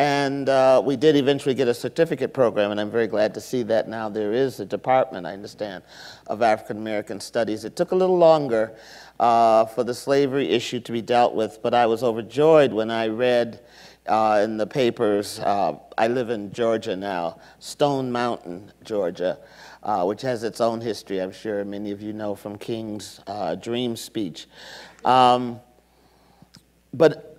And uh, we did eventually get a certificate program, and I'm very glad to see that now there is a department, I understand, of African American Studies. It took a little longer uh, for the slavery issue to be dealt with, but I was overjoyed when I read uh, in the papers, uh, I live in Georgia now, Stone Mountain, Georgia, uh, which has its own history, I'm sure many of you know from King's uh, dream speech. Um, but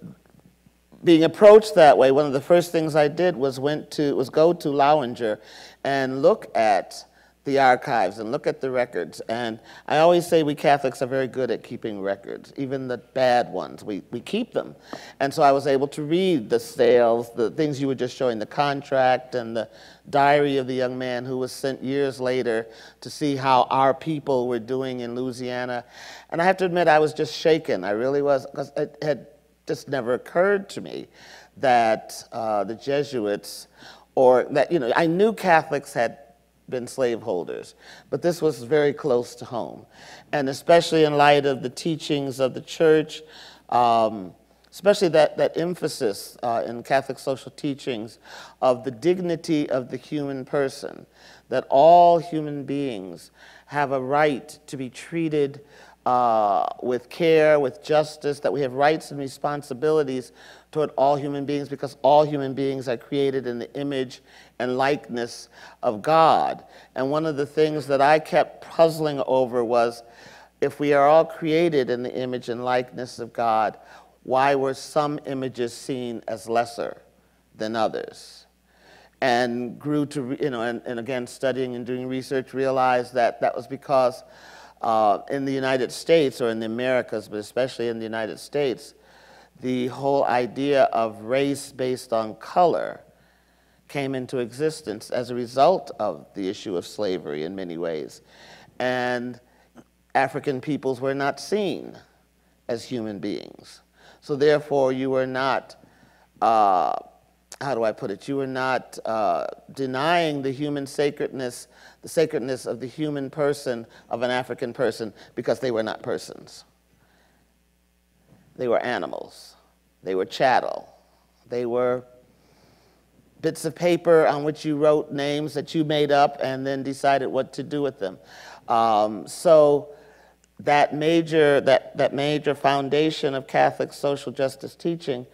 being approached that way, one of the first things I did was went to was go to Lauinger and look at the archives and look at the records. And I always say we Catholics are very good at keeping records, even the bad ones. We, we keep them. And so I was able to read the sales, the things you were just showing, the contract and the diary of the young man who was sent years later to see how our people were doing in Louisiana. And I have to admit, I was just shaken. I really was, because it had just never occurred to me that uh, the Jesuits, or that, you know, I knew Catholics had been slaveholders, but this was very close to home. And especially in light of the teachings of the church, um, especially that, that emphasis uh, in Catholic social teachings of the dignity of the human person, that all human beings have a right to be treated uh, with care, with justice, that we have rights and responsibilities toward all human beings because all human beings are created in the image and likeness of God. And one of the things that I kept puzzling over was if we are all created in the image and likeness of God, why were some images seen as lesser than others? And grew to, you know, and, and again, studying and doing research, realized that that was because uh, in the United States or in the Americas, but especially in the United States, the whole idea of race based on color came into existence as a result of the issue of slavery in many ways. And African peoples were not seen as human beings. So therefore, you were not uh, how do I put it? You were not uh, denying the human sacredness, the sacredness of the human person of an African person because they were not persons. They were animals. They were chattel. They were bits of paper on which you wrote names that you made up and then decided what to do with them. Um, so that major, that, that major foundation of Catholic social justice teaching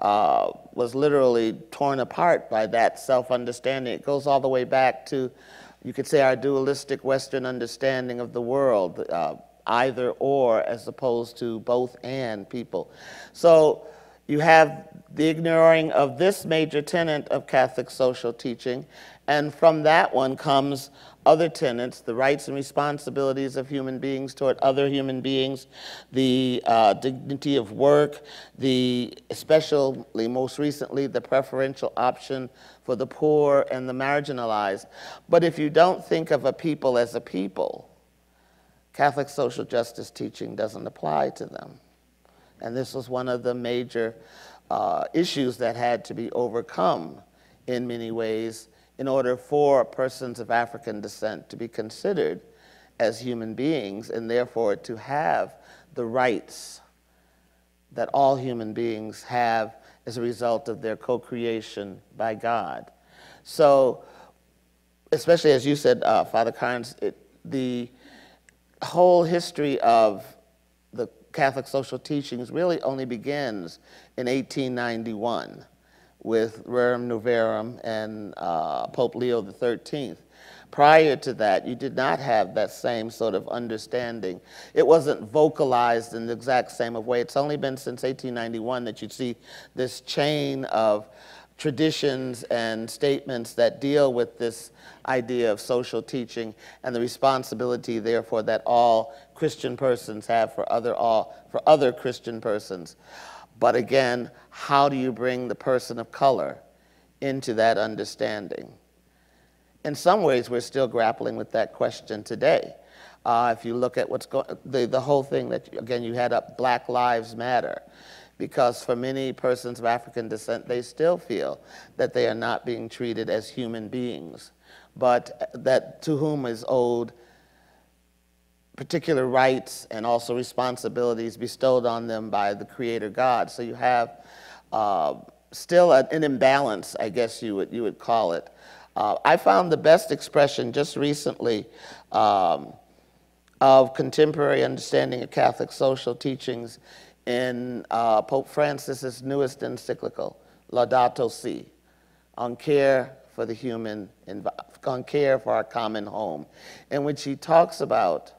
uh, was literally torn apart by that self understanding. It goes all the way back to, you could say, our dualistic Western understanding of the world, uh, either or as opposed to both and people. So you have the ignoring of this major tenet of Catholic social teaching, and from that one comes other tenets, the rights and responsibilities of human beings toward other human beings, the uh, dignity of work, the especially most recently the preferential option for the poor and the marginalized. But if you don't think of a people as a people, Catholic social justice teaching doesn't apply to them. And this was one of the major uh, issues that had to be overcome in many ways in order for persons of African descent to be considered as human beings and therefore to have the rights that all human beings have as a result of their co creation by God. So, especially as you said, uh, Father Carnes, it, the whole history of the Catholic social teachings really only begins in 1891 with Rerum Novarum and uh, Pope Leo XIII. Prior to that, you did not have that same sort of understanding. It wasn't vocalized in the exact same way. It's only been since 1891 that you see this chain of traditions and statements that deal with this idea of social teaching and the responsibility, therefore, that all Christian persons have for other, all, for other Christian persons. But again, how do you bring the person of color into that understanding? In some ways, we're still grappling with that question today. Uh, if you look at what's going, the, the whole thing that, again, you had up Black Lives Matter because for many persons of African descent, they still feel that they are not being treated as human beings, but that to whom is owed particular rights and also responsibilities bestowed on them by the Creator God. So you have uh, still an imbalance, I guess you would, you would call it. Uh, I found the best expression just recently um, of contemporary understanding of Catholic social teachings in uh, Pope Francis's newest encyclical, Laudato Si, on care for the human, on care for our common home, in which he talks about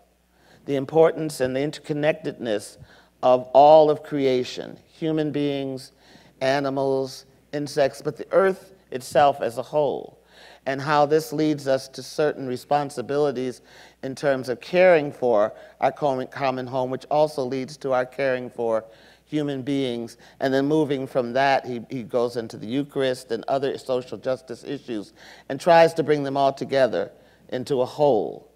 the importance and the interconnectedness of all of creation, human beings, animals, insects, but the earth itself as a whole, and how this leads us to certain responsibilities in terms of caring for our common home, which also leads to our caring for human beings. And then moving from that, he, he goes into the Eucharist and other social justice issues and tries to bring them all together into a whole,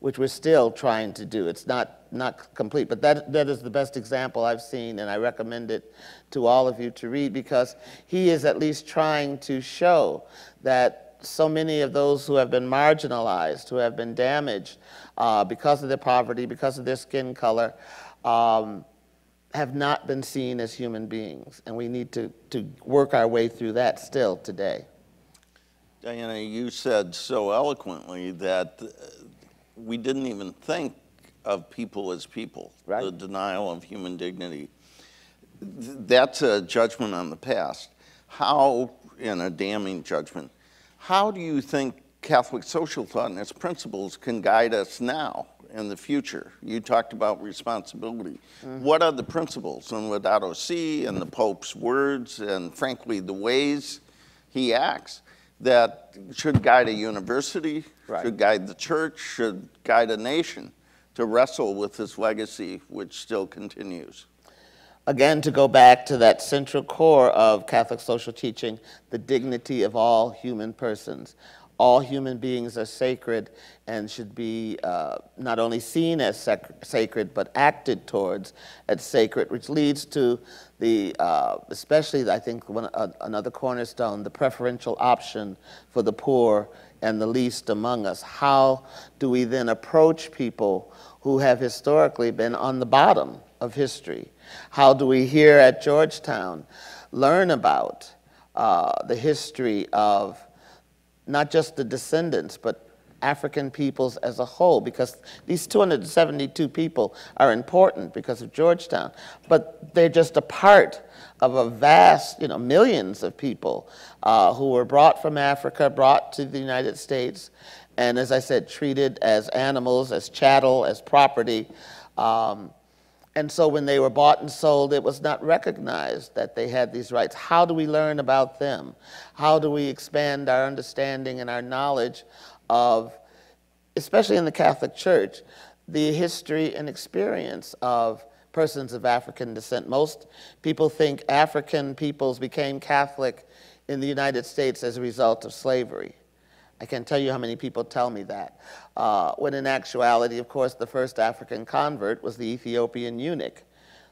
which we're still trying to do. It's not, not complete, but that, that is the best example I've seen, and I recommend it to all of you to read because he is at least trying to show that so many of those who have been marginalized, who have been damaged uh, because of their poverty, because of their skin color, um, have not been seen as human beings. And we need to, to work our way through that still today. Diana, you said so eloquently that we didn't even think of people as people, right. the denial of human dignity. That's a judgment on the past. How, in a damning judgment, how do you think Catholic social thought and its principles can guide us now in the future? You talked about responsibility. Mm -hmm. What are the principles in Laudato Si and the Pope's words and frankly the ways he acts that should guide a university, right. should guide the church, should guide a nation to wrestle with this legacy which still continues? again, to go back to that central core of Catholic social teaching, the dignity of all human persons. All human beings are sacred and should be uh, not only seen as sac sacred, but acted towards as sacred, which leads to the, uh, especially I think one, uh, another cornerstone, the preferential option for the poor and the least among us. How do we then approach people who have historically been on the bottom of history? How do we here at Georgetown learn about uh, the history of not just the descendants, but African peoples as a whole, because these 272 people are important because of Georgetown, but they're just a part of a vast, you know, millions of people uh, who were brought from Africa, brought to the United States, and as I said, treated as animals, as chattel, as property. Um, and so when they were bought and sold, it was not recognized that they had these rights. How do we learn about them? How do we expand our understanding and our knowledge of, especially in the Catholic Church, the history and experience of persons of African descent? Most people think African peoples became Catholic in the United States as a result of slavery. I can't tell you how many people tell me that. Uh, when in actuality, of course, the first African convert was the Ethiopian eunuch.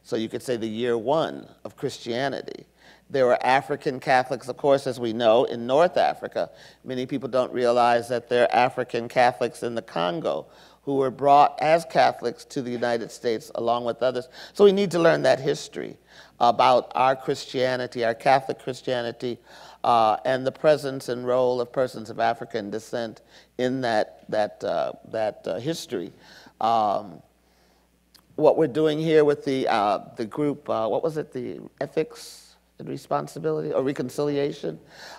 So you could say the year one of Christianity. There were African Catholics, of course, as we know, in North Africa. Many people don't realize that there are African Catholics in the Congo who were brought as Catholics to the United States along with others. So we need to learn that history about our Christianity, our Catholic Christianity, uh, and the presence and role of persons of African descent in that, that, uh, that uh, history. Um, what we're doing here with the, uh, the group, uh, what was it, the ethics and responsibility or reconciliation,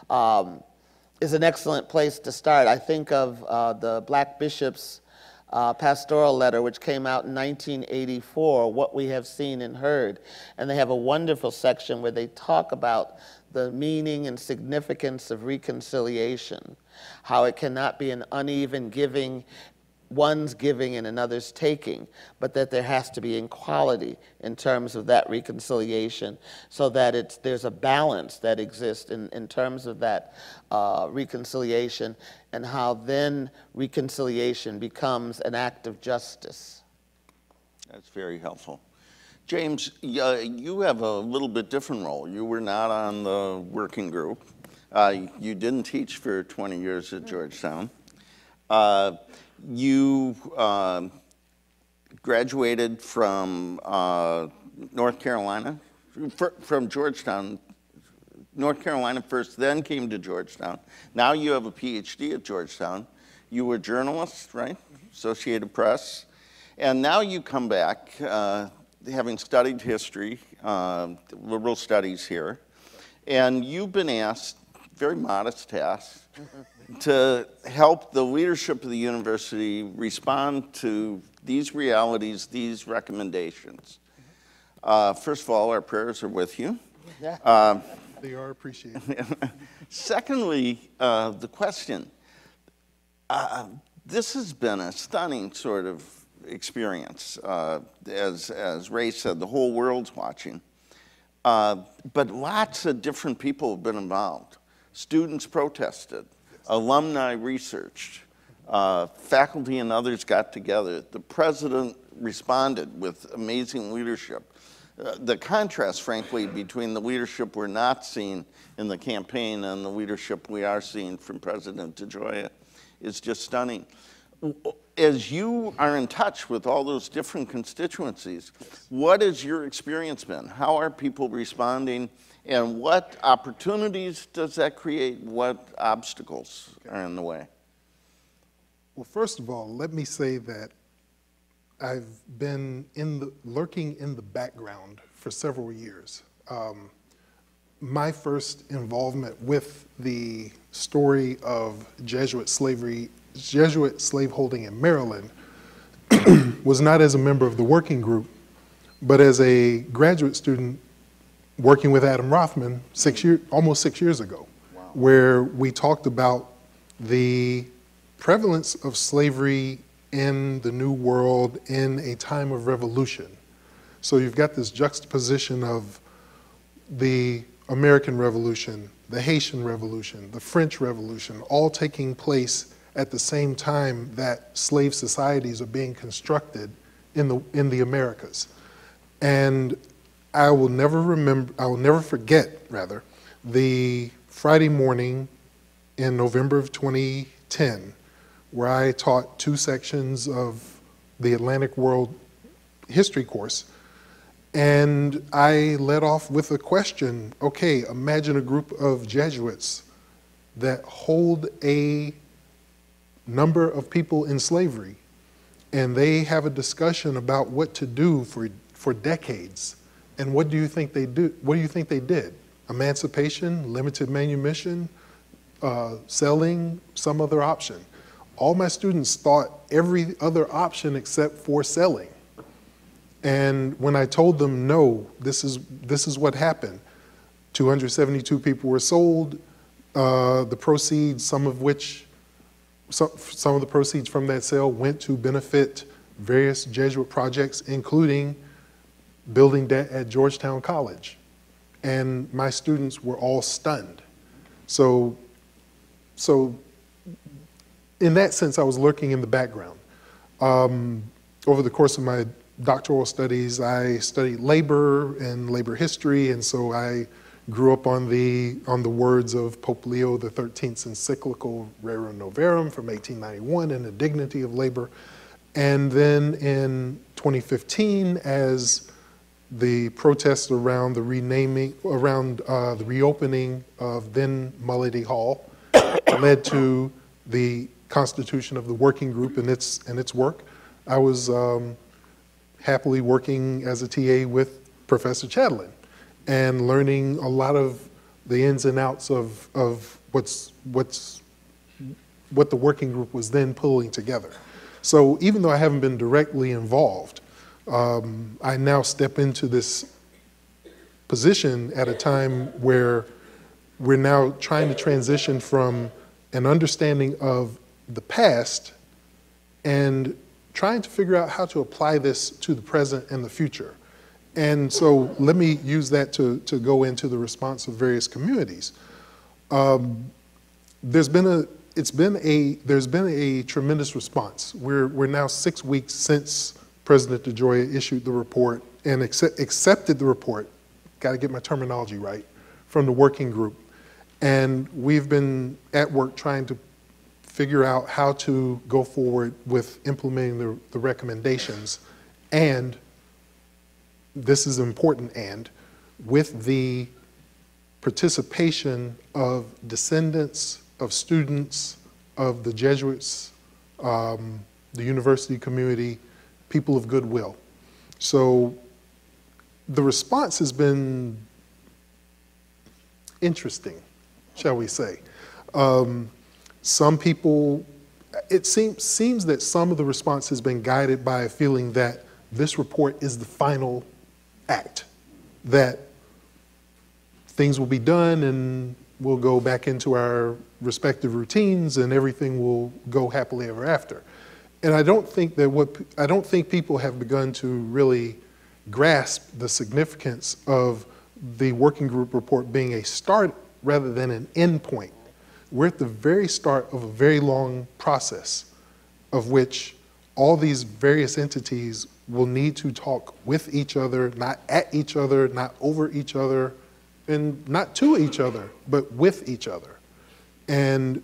um, is an excellent place to start. I think of uh, the black bishops uh, pastoral letter, which came out in 1984, What We Have Seen and Heard. And they have a wonderful section where they talk about the meaning and significance of reconciliation, how it cannot be an uneven giving one's giving and another's taking, but that there has to be equality in terms of that reconciliation so that it's, there's a balance that exists in, in terms of that uh, reconciliation and how then reconciliation becomes an act of justice. That's very helpful. James, y- you have a little bit different role. You were not on the working group. Uh, You didn't teach for 20 years at Georgetown. Uh, You um, graduated from uh, North Carolina, fr- from Georgetown, North Carolina first, then came to Georgetown. Now you have a PhD at Georgetown. You were a journalist, right? Associated Press. And now you come back, uh, having studied history, uh, liberal studies here, and you've been asked, very modest task, to help the leadership of the university respond to these realities, these recommendations. Uh, first of all, our prayers are with you. Yeah, They are appreciated. Secondly, uh, the question. Uh, this has been a stunning sort of experience. Uh, as, as Ray said, the whole world's watching. Uh, but lots of different people have been involved. Students protested, alumni researched, uh, faculty and others got together. The president responded with amazing leadership. Uh, the contrast, frankly, between the leadership we're not seeing in the campaign and the leadership we are seeing from President DeGioia is just stunning. As you are in touch with all those different constituencies, what has your experience been? How are people responding? And what opportunities does that create? What obstacles are in the way? Well, first of all, let me say that I've been in the, lurking in the background for several years. Um, my first involvement with the story of Jesuit slavery, Jesuit slaveholding in Maryland, was not as a member of the working group, but as a graduate student working with Adam Rothman six year, almost six years ago, where we talked about the prevalence of slavery in the New World in a time of revolution. So you've got this juxtaposition of the American Revolution, the Haitian Revolution, the French Revolution, all taking place at the same time that slave societies are being constructed in the, in the Americas. And I will never remember, I will never forget, rather, the Friday morning in November of 2010, where I taught two sections of the Atlantic World History course. And I led off with a question okay, imagine a group of Jesuits that hold a number of people in slavery, and they have a discussion about what to do for, for decades. And what do you think they do? What do you think they did? Emancipation, limited manumission, uh, selling, some other option. All my students thought every other option except for selling. And when I told them, no, this is, this is what happened, 272 people were sold, uh, the proceeds, some of which, some, some of the proceeds from that sale went to benefit various Jesuit projects, including building debt at Georgetown College. And my students were all stunned. So, so in that sense, I was lurking in the background. Um, over the course of my doctoral studies, I studied labor and labor history, and so I grew up on the, on the words of Pope Leo XIII's encyclical Rerum Novarum from 1891 and the dignity of labor. And then in 2015, as the protests around the renaming, around uh, the reopening of then Mulledy Hall led to the constitution of the working group and its, and its work. I was um, happily working as a TA with Professor Chatelain and learning a lot of the ins and outs of, of what's, what's, what the working group was then pulling together. So even though I haven't been directly involved, um, I now step into this position at a time where we're now trying to transition from an understanding of the past and trying to figure out how to apply this to the present and the future. And so let me use that to, to go into the response of various communities. Um, there's been a, it's been a, there's been a tremendous response. We're, we're now six weeks since President DeGioia issued the report and accept, accepted the report, got to get my terminology right, from the working group. And we've been at work trying to figure out how to go forward with implementing the, the recommendations and this is important and with the participation of descendants of students of the Jesuits, um, the university community, people of goodwill. So the response has been interesting, shall we say. Um, some people, it seems, seems that some of the response has been guided by a feeling that this report is the final act, that things will be done and we'll go back into our respective routines and everything will go happily ever after. And I don't think that what, I don't think people have begun to really grasp the significance of the working group report being a start rather than an end point. We're at the very start of a very long process of which all these various entities will need to talk with each other, not at each other, not over each other, and not to each other, but with each other. And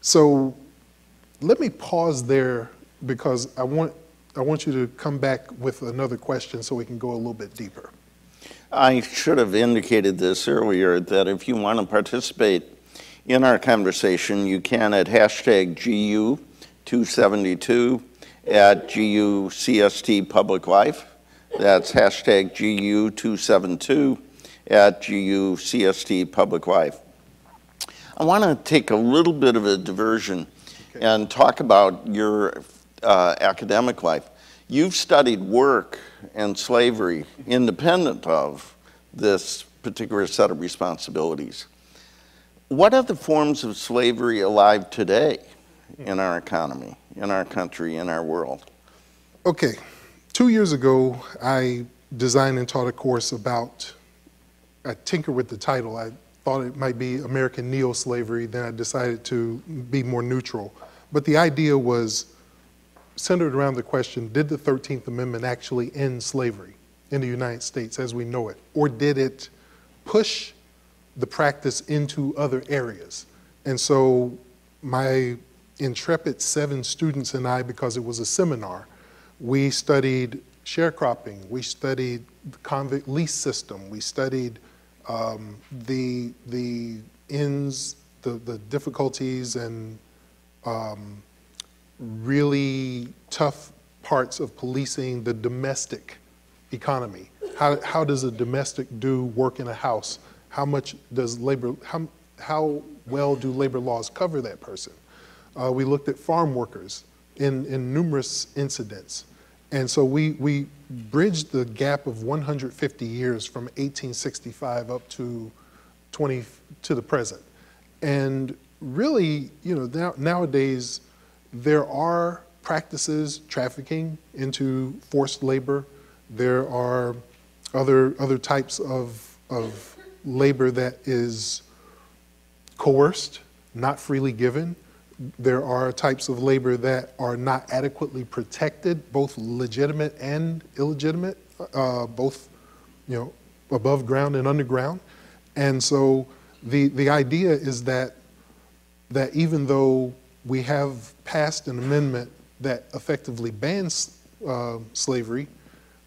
so let me pause there because I want, I want you to come back with another question so we can go a little bit deeper. I should have indicated this earlier that if you want to participate in our conversation, you can at hashtag GU272 at GUCST Public Life. That's hashtag GU272 at GUCST Public Life. I want to take a little bit of a diversion okay. and talk about your uh, academic life. You've studied work and slavery independent of this particular set of responsibilities. What are the forms of slavery alive today in our economy, in our country, in our world? Okay, two years ago, I designed and taught a course about, I tinker with the title. I thought it might be American neo-slavery, then I decided to be more neutral. But the idea was centered around the question, did the 13th Amendment actually end slavery in the United States as we know it? Or did it push the practice into other areas? And so my intrepid seven students and I, because it was a seminar, we studied sharecropping, we studied the convict lease system, we studied um, the, the ins, the, the difficulties and um, really tough parts of policing the domestic economy. How, how does a domestic do work in a house? How much does labor, how, how well do labor laws cover that person? Uh, we looked at farm workers in, in numerous incidents. And so we, we bridged the gap of 150 years from 1865 up to 20 to the present. And really, you know, now, nowadays there are practices trafficking into forced labor. There are other other types of of labor that is coerced, not freely given. There are types of labor that are not adequately protected, both legitimate and illegitimate, uh, both you know above ground and underground. And so the the idea is that that even though we have passed an amendment that effectively bans uh, slavery,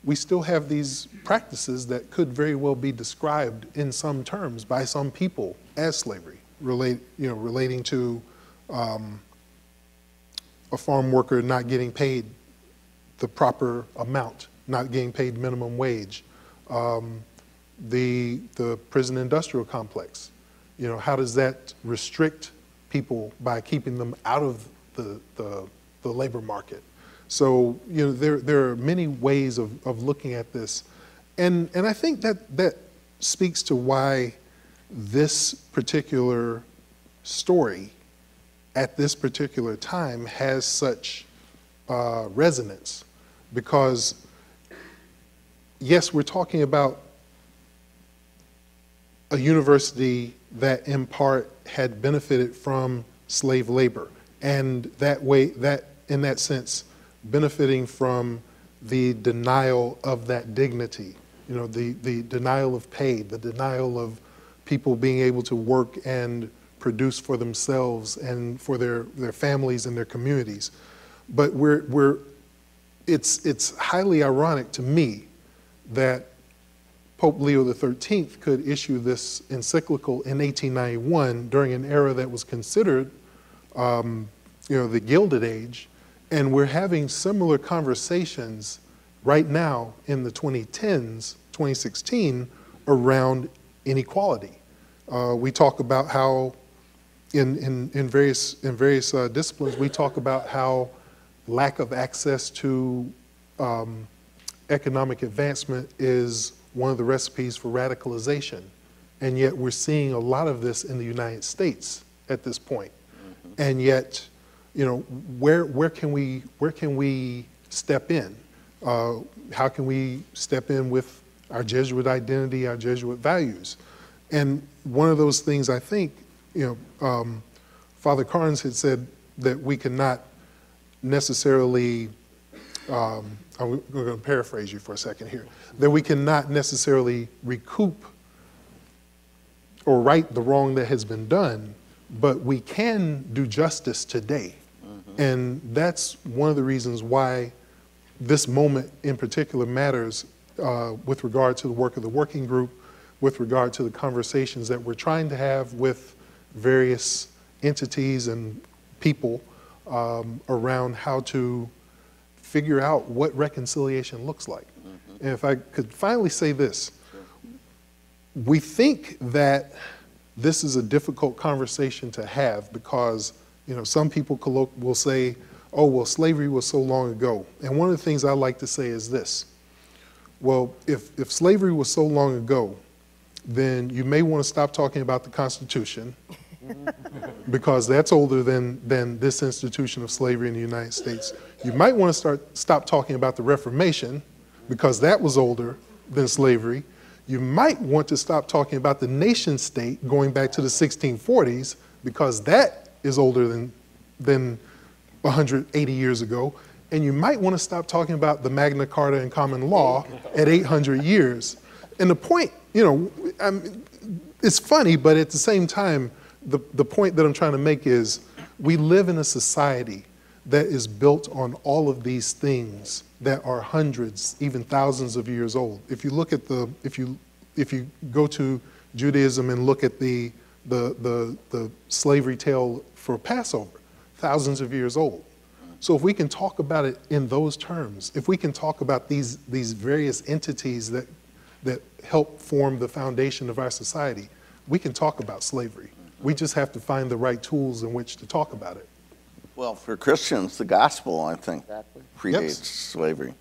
we still have these practices that could very well be described in some terms by some people as slavery, relate, you know, relating to um, a farm worker not getting paid the proper amount, not getting paid minimum wage, um, the, the prison industrial complex. You know, how does that restrict people by keeping them out of the, the, the labor market. So, you know, there, there are many ways of, of looking at this. And, and I think that, that speaks to why this particular story at this particular time has such uh, resonance. Because, yes, we're talking about a university that in part had benefited from slave labor and that way that in that sense benefiting from the denial of that dignity you know the, the denial of pay the denial of people being able to work and produce for themselves and for their, their families and their communities but we're, we're it's, it's highly ironic to me that Pope Leo XIII could issue this encyclical in 1891 during an era that was considered, um, you know, the Gilded Age, and we're having similar conversations right now in the 2010s, 2016, around inequality. Uh, we talk about how, in, in, in various, in various uh, disciplines, we talk about how lack of access to um, economic advancement is one of the recipes for radicalization. And yet we're seeing a lot of this in the United States at this point. Mm-hmm. And yet, you know, where, where, can, we, where can we step in? Uh, how can we step in with our Jesuit identity, our Jesuit values? And one of those things I think, you know, um, Father Carnes had said that we cannot necessarily um, I'm going to paraphrase you for a second here, that we cannot necessarily recoup or right the wrong that has been done, but we can do justice today. Mm-hmm. And that's one of the reasons why this moment in particular matters uh, with regard to the work of the working group, with regard to the conversations that we're trying to have with various entities and people um, around how to figure out what reconciliation looks like. Mm-hmm. And if I could finally say this, sure. we think that this is a difficult conversation to have because you know some people will say, "Oh, well, slavery was so long ago." And one of the things I like to say is this: Well, if if slavery was so long ago, then you may want to stop talking about the Constitution because that's older than, than this institution of slavery in the United States. You might want to start, stop talking about the Reformation because that was older than slavery. You might want to stop talking about the nation state going back to the 1640s because that is older than, than 180 years ago. And you might want to stop talking about the Magna Carta and common law at 800 years. And the point, you know, I mean, it's funny, but at the same time, the, the point that I'm trying to make is we live in a society that is built on all of these things that are hundreds, even thousands of years old. If you look at the, if you, if you go to Judaism and look at the, the, the, the slavery tale for Passover, thousands of years old. So if we can talk about it in those terms, if we can talk about these, these various entities that, that help form the foundation of our society, we can talk about slavery. We just have to find the right tools in which to talk about it. Well, for Christians, the gospel, I think, Exactly. predates Yes. slavery.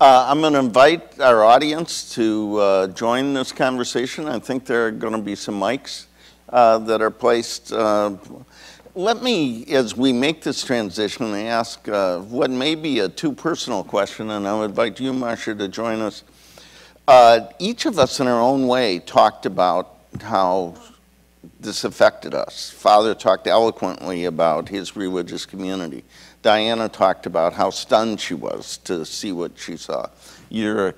Uh, I'm going to invite our audience to uh, join this conversation. I think there are going to be some mics uh, that are placed. Uh, let me, as we make this transition, ask uh, what may be a too personal question, and I'll invite you, Marcia, to join us. Uh, each of us, in our own way, talked about how this affected us. Father talked eloquently about his religious community. Diana talked about how stunned she was to see what she saw. You're a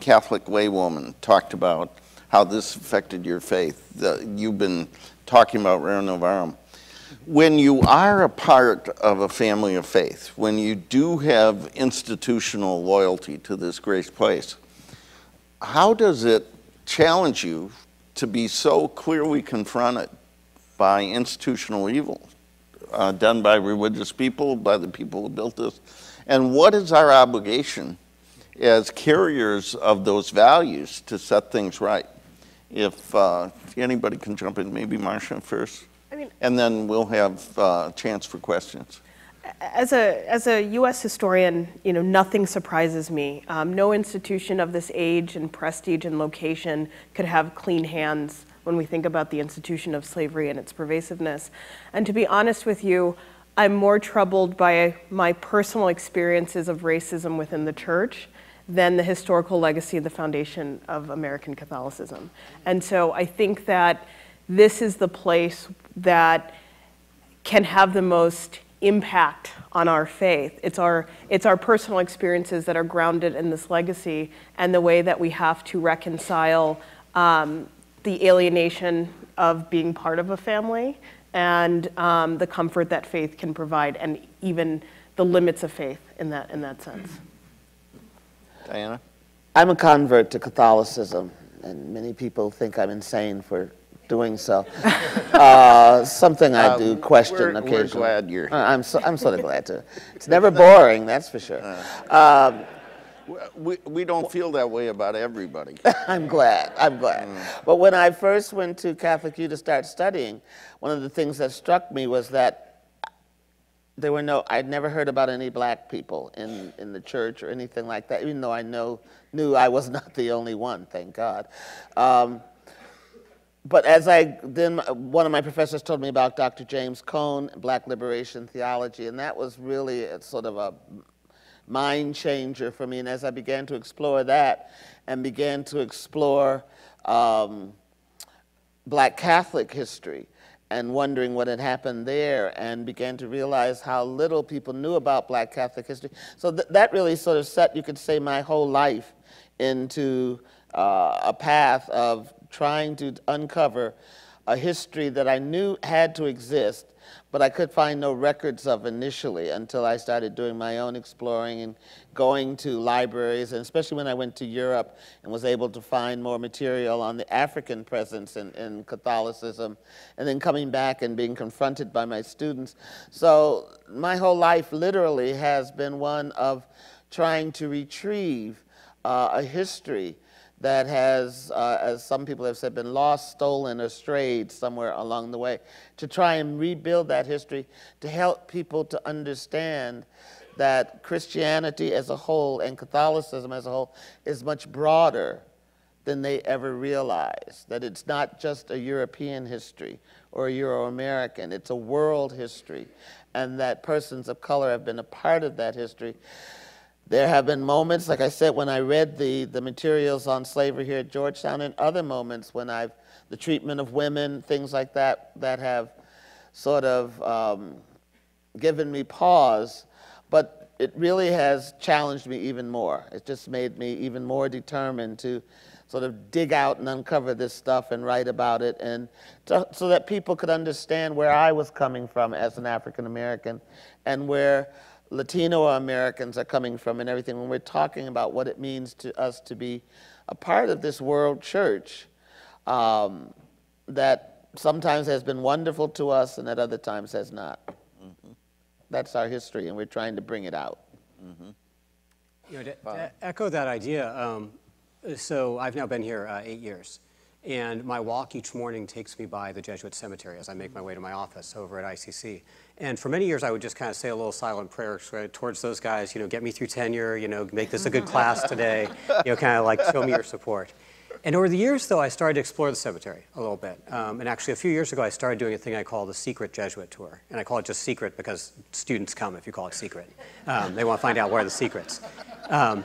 Catholic laywoman, talked about how this affected your faith. The, you've been talking about Rerum Novarum. When you are a part of a family of faith, when you do have institutional loyalty to this grace place, how does it challenge you to be so clearly confronted by institutional evil uh, done by religious people, by the people who built this. And what is our obligation as carriers of those values to set things right? If uh, anybody can jump in, maybe Marcia first. I mean, and then we'll have a uh, chance for questions. As a, as a U.S. historian, you know, nothing surprises me. Um, no institution of this age and prestige and location could have clean hands when we think about the institution of slavery and its pervasiveness. And to be honest with you, I'm more troubled by my personal experiences of racism within the church than the historical legacy of the foundation of American Catholicism. And so I think that this is the place that can have the most impact on our faith. It's our, it's our personal experiences that are grounded in this legacy and the way that we have to reconcile um, the alienation of being part of a family and um, the comfort that faith can provide and even the limits of faith in that, in that sense. Diana? I'm a convert to Catholicism, and many people think I'm insane for doing so. Uh, something I do question we're- we're occasionally. glad you're here. Uh, I'm, so, I'm sort of glad to. It's never boring, that's for sure. Um, We, we don't feel that way about everybody. I'm glad. I'm glad. But when I first went to Catholic U to start studying, one of the things that struck me was that there were no. I'd never heard about any black people in, in the church or anything like that. Even though I know knew I was not the only one. Thank God. Um, but as I then one of my professors told me about Dr. James Cone, Black Liberation Theology, and that was really sort of a mind changer for me. And as I began to explore that and began to explore um, black Catholic history and wondering what had happened there and began to realize how little people knew about black Catholic history. So th- that really sort of set, you could say, my whole life into uh, a path of trying to uncover a history that I knew had to exist, but I could find no records of initially until I started doing my own exploring and going to libraries, and especially when I went to Europe and was able to find more material on the African presence in, in Catholicism, and then coming back and being confronted by my students. So my whole life literally has been one of trying to retrieve uh, a history that has, uh, as some people have said, been lost, stolen, or strayed somewhere along the way, to try and rebuild that history to help people to understand that Christianity as a whole and Catholicism as a whole is much broader than they ever realized. That it's not just a European history or a Euro American, it's a world history, and that persons of color have been a part of that history. There have been moments, like I said, when I read the, the materials on slavery here at Georgetown, and other moments when I've, the treatment of women, things like that, that have sort of um, given me pause. But it really has challenged me even more. It just made me even more determined to sort of dig out and uncover this stuff and write about it, and to, so that people could understand where I was coming from as an African American and where Latino Americans are coming from and everything when we're talking about what it means to us to be a part of this world church um, that sometimes has been wonderful to us and at other times has not. That's our history, and we're trying to bring it out. You know, to, to echo that idea, um, so I've now been here uh, eight years, and my walk each morning takes me by the Jesuit cemetery as I make my way to my office over at ICC. And for many years, I would just kind of say a little silent prayer towards those guys, you know, get me through tenure, you know, make this a good class today, you know, kind of like show me your support. And over the years, though, I started to explore the cemetery a little bit. Um, and actually, a few years ago, I started doing a thing I call the Secret Jesuit Tour. And I call it just secret because students come if you call it secret. Um, they want to find out where are the secrets. Um,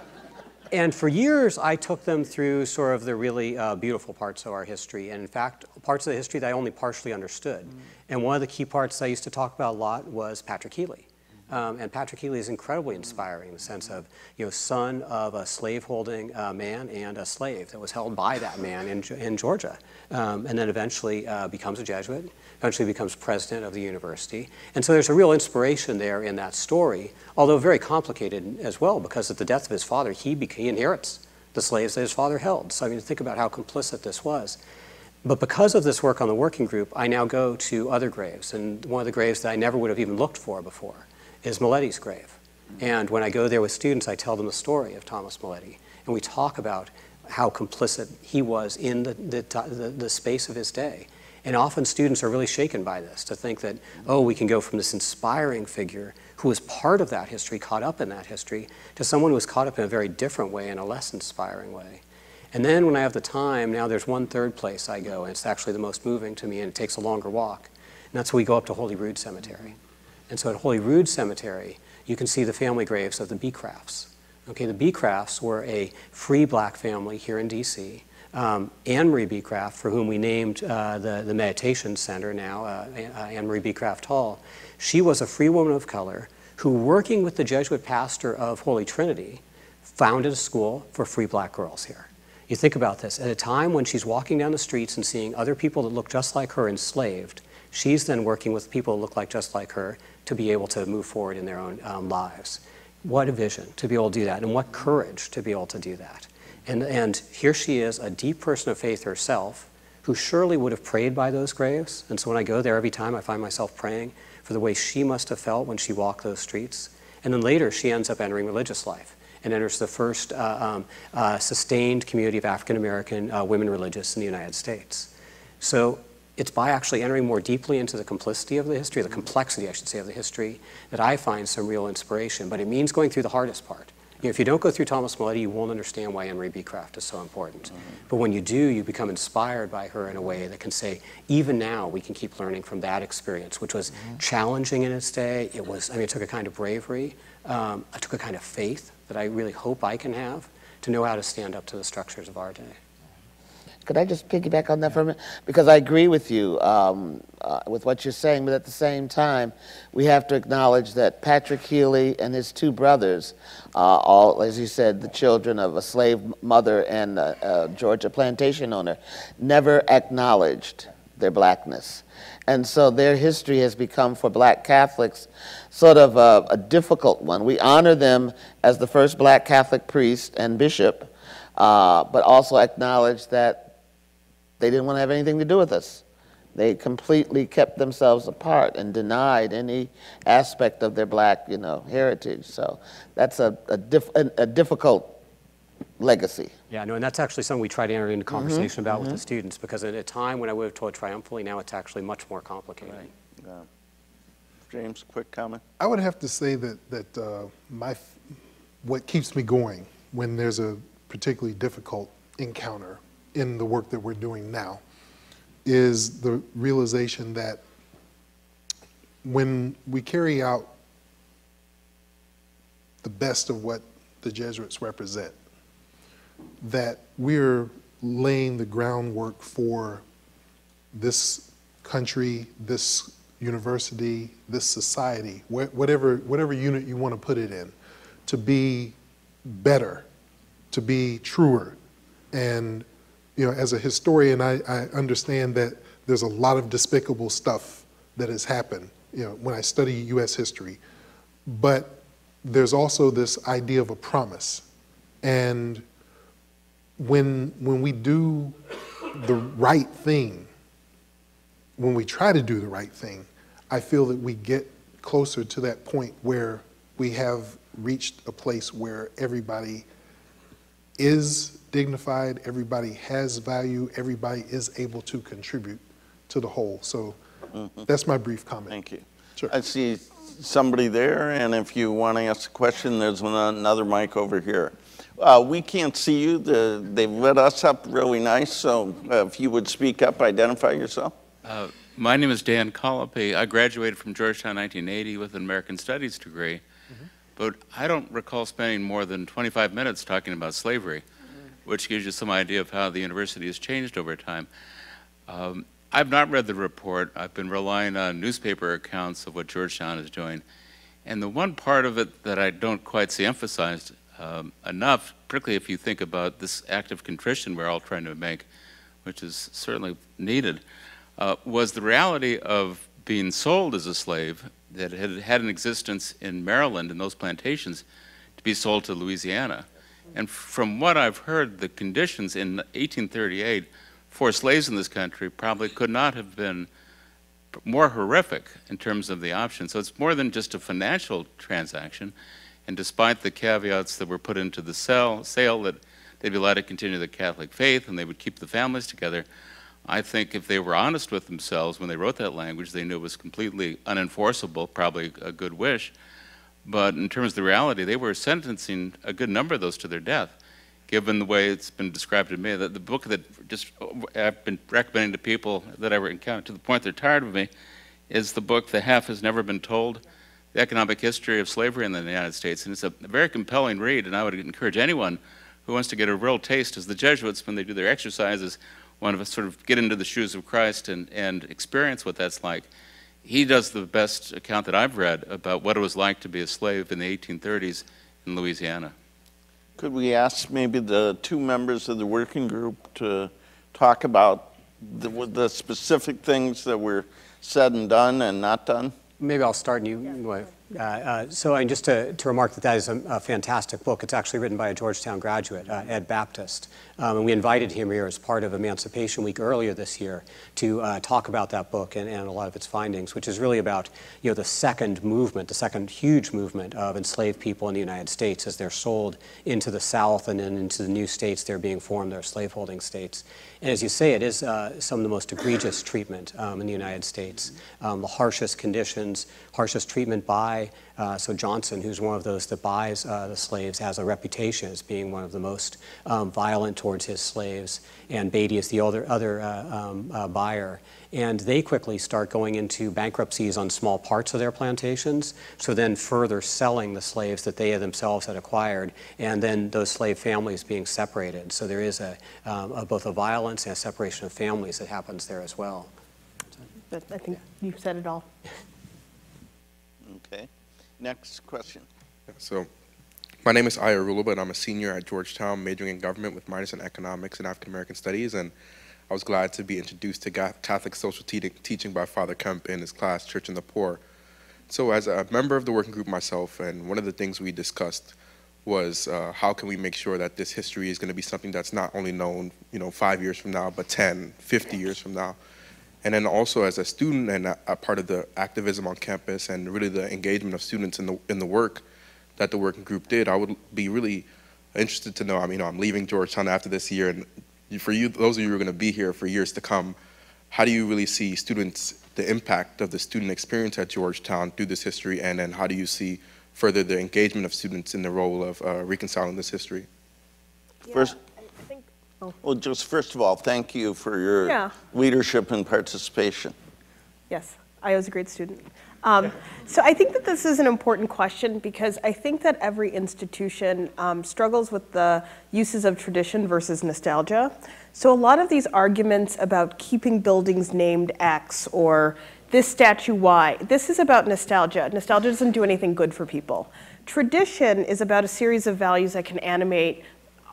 and for years, I took them through sort of the really uh, beautiful parts of our history, and in fact, parts of the history that I only partially understood. And one of the key parts I used to talk about a lot was Patrick Healy. Um, and Patrick Healy is incredibly inspiring in the sense of, you know, son of a slaveholding uh, man and a slave that was held by that man in, in Georgia, um, and then eventually uh, becomes a Jesuit, eventually becomes president of the university. And so there's a real inspiration there in that story, although very complicated as well, because at the death of his father, he, he inherits the slaves that his father held. So I mean, think about how complicit this was. But because of this work on the working group, I now go to other graves, and one of the graves that I never would have even looked for before is Mulledy's grave. And when I go there with students, I tell them the story of Thomas Mulledy, and we talk about how complicit he was in the, the, the, space of his day. And often students are really shaken by this to think that, oh, we can go from this inspiring figure who was part of that history, caught up in that history, to someone who was caught up in a very different way, in a less inspiring way. And then when I have the time, now there's one third place I go, and it's actually the most moving to me, and it takes a longer walk. And that's when we go up to Holy Rood Cemetery. And so at Holy Rood Cemetery, you can see the family graves of the Becrafts. Okay, the Becrafts were a free black family here in D.C. Um, Anne Marie Becraft, for whom we named uh, the, the meditation center now, uh, Anne Marie Becraft Hall, she was a free woman of color who, working with the Jesuit pastor of Holy Trinity, founded a school for free black girls here. You think about this. At a time when she's walking down the streets and seeing other people that look just like her enslaved, she's then working with people that look like just like her to be able to move forward in their own um, lives. What a vision to be able to do that, and what courage to be able to do that. And, and here she is, a deep person of faith herself, who surely would have prayed by those graves. And so when I go there every time, I find myself praying for the way she must have felt when she walked those streets. And then later, she ends up entering religious life and enters the first uh, um, uh, sustained community of African American uh, women religious in the United States. So it's by actually entering more deeply into the complicity of the history, the complexity, I should say, of the history, that I find some real inspiration. But it means going through the hardest part. You know, if you don't go through Thomas Mulledy, you won't understand why Marie Becraft is so important. Mm -hmm. But when you do, you become inspired by her in a way that can say, even now, we can keep learning from that experience, which was mm -hmm. challenging in its day. It was, I mean, it took a kind of bravery. Um, it took a kind of faith that I really hope I can have to know how to stand up to the structures of our day. Could I just piggyback on that for a minute? Because I agree with you um, uh, with what you're saying, but at the same time, we have to acknowledge that Patrick Healy and his two brothers, uh, all, as you said, the children of a slave mother and a, a Georgia plantation owner, never acknowledged their blackness. And so their history has become, for black Catholics, sort of a, a difficult one. We honor them as the first black Catholic priest and bishop, uh, but also acknowledge that they didn't want to have anything to do with us. They completely kept themselves apart and denied any aspect of their black, you know, heritage. So that's a, a, diff, a, a difficult legacy. Yeah, no, and that's actually something we try to enter into mm-hmm. conversation mm -hmm. about mm -hmm. with the mm-hmm. students because at a time when I would have told triumphantly, now it's actually much more complicated. Right. Yeah. James, quick comment. I would have to say that that uh, my what keeps me going when there's a particularly difficult encounter in the work that we're doing now is the realization that when we carry out the best of what the Jesuits represent, that we're laying the groundwork for this country, this university, this society, whatever, whatever unit you want to put it in, to be better, to be truer, and you know, as a historian, I, I understand that there's a lot of despicable stuff that has happened, you know, when I study U.S. history. But there's also this idea of a promise. And when, when we do the right thing, when we try to do the right thing, I feel that we get closer to that point where we have reached a place where everybody is dignified, everybody has value, everybody is able to contribute to the whole. So mm -hmm. that's my brief comment. Thank you. Sure. I see somebody there, and if you want to ask a question, there's another mic over here. Uh, we can't see you. The, they've lit us up really nice, so uh, if you would speak up, identify yourself. Uh, my name is Dan Colopy. I graduated from Georgetown in 1980 with an American Studies degree. But I don't recall spending more than 25 minutes talking about slavery which gives you some idea of how the university has changed over time. Um, I've not read the report. I've been relying on newspaper accounts of what Georgetown is doing. And the one part of it that I don't quite see emphasized um, enough, particularly if you think about this act of contrition we're all trying to make, which is certainly needed, uh, was the reality of being sold as a slave that had had an existence in Maryland in those plantations to be sold to Louisiana. And from what I've heard, the conditions in 1838 for slaves in this country probably could not have been more horrific in terms of the options. So it's more than just a financial transaction. And despite the caveats that were put into the sale, sale that they'd be allowed to continue the Catholic faith and they would keep the families together, I think if they were honest with themselves when they wrote that language, they knew it was completely unenforceable, probably a good wish. But in terms of the reality, they were sentencing a good number of those to their death, given the way it's been described to me. That the book that just I've been recommending to people that I encountered to the point they're tired of me is the book The Half Has Never Been Told, The Economic History of Slavery in the United States. And it's a very compelling read, and I would encourage anyone who wants to get a real taste, as the Jesuits, when they do their exercises, want to sort of get into the shoes of Christ and, and experience what that's like. He does the best account that I've read about what it was like to be a slave in the 1830s in Louisiana. Could we ask maybe the two members of the working group to talk about the, the specific things that were said and done and not done? Maybe I'll start and you, uh, uh, so I, just to, to, remark that that is a, a, fantastic book. It's actually written by a Georgetown graduate, uh, Ed Baptist. Um, and we invited him here as part of Emancipation Week earlier this year to uh, talk about that book and, and, a lot of its findings, which is really about you know, the second movement, the second huge movement of enslaved people in the United States as they're sold into the South and then into the new states they're being formed, their slaveholding states. And as you say, it is uh, some of the most egregious treatment um, in the United States. Um, the harshest conditions, harshest treatment by uh, so Johnson, who's one of those that buys uh, the slaves, has a reputation as being one of the most um, violent towards his slaves. And Batey is the other, other uh, um, uh, buyer. And they quickly start going into bankruptcies on small parts of their plantations, so then further selling the slaves that they themselves had acquired, and then those slave families being separated. So there is a, um, a both a violence and a separation of families that happens there as well. But I think you've said it all. Next question. So, my name is Aya Rulaba, and I'm a senior at Georgetown, majoring in government with minors in economics and African American studies. And I was glad to be introduced to Catholic social te teaching by Father Kemp in his class, Church and the Poor. So, as a member of the working group myself, and one of the things we discussed was uh, how can we make sure that this history is going to be something that's not only known, you know, five years from now, but 10, 50 years from now. And then also as a student and a, a, part of the activism on campus and really the engagement of students in the, in the work that the working group did, I would be really interested to know, I mean, you know, I'm leaving Georgetown after this year, and for you, those of you who are gonna be here for years to come, how do you really see students, the impact of the student experience at Georgetown through this history, and then how do you see further the engagement of students in the role of uh, reconciling this history? Yeah. First, Oh. Well, just first of all, thank you for your yeah. leadership and participation. Yes, I was a great student. Um, so I think that this is an important question because I think that every institution um, struggles with the uses of tradition versus nostalgia. So a lot of these arguments about keeping buildings named X or this statue Y, this is about nostalgia. Nostalgia doesn't do anything good for people. Tradition is about a series of values that can animate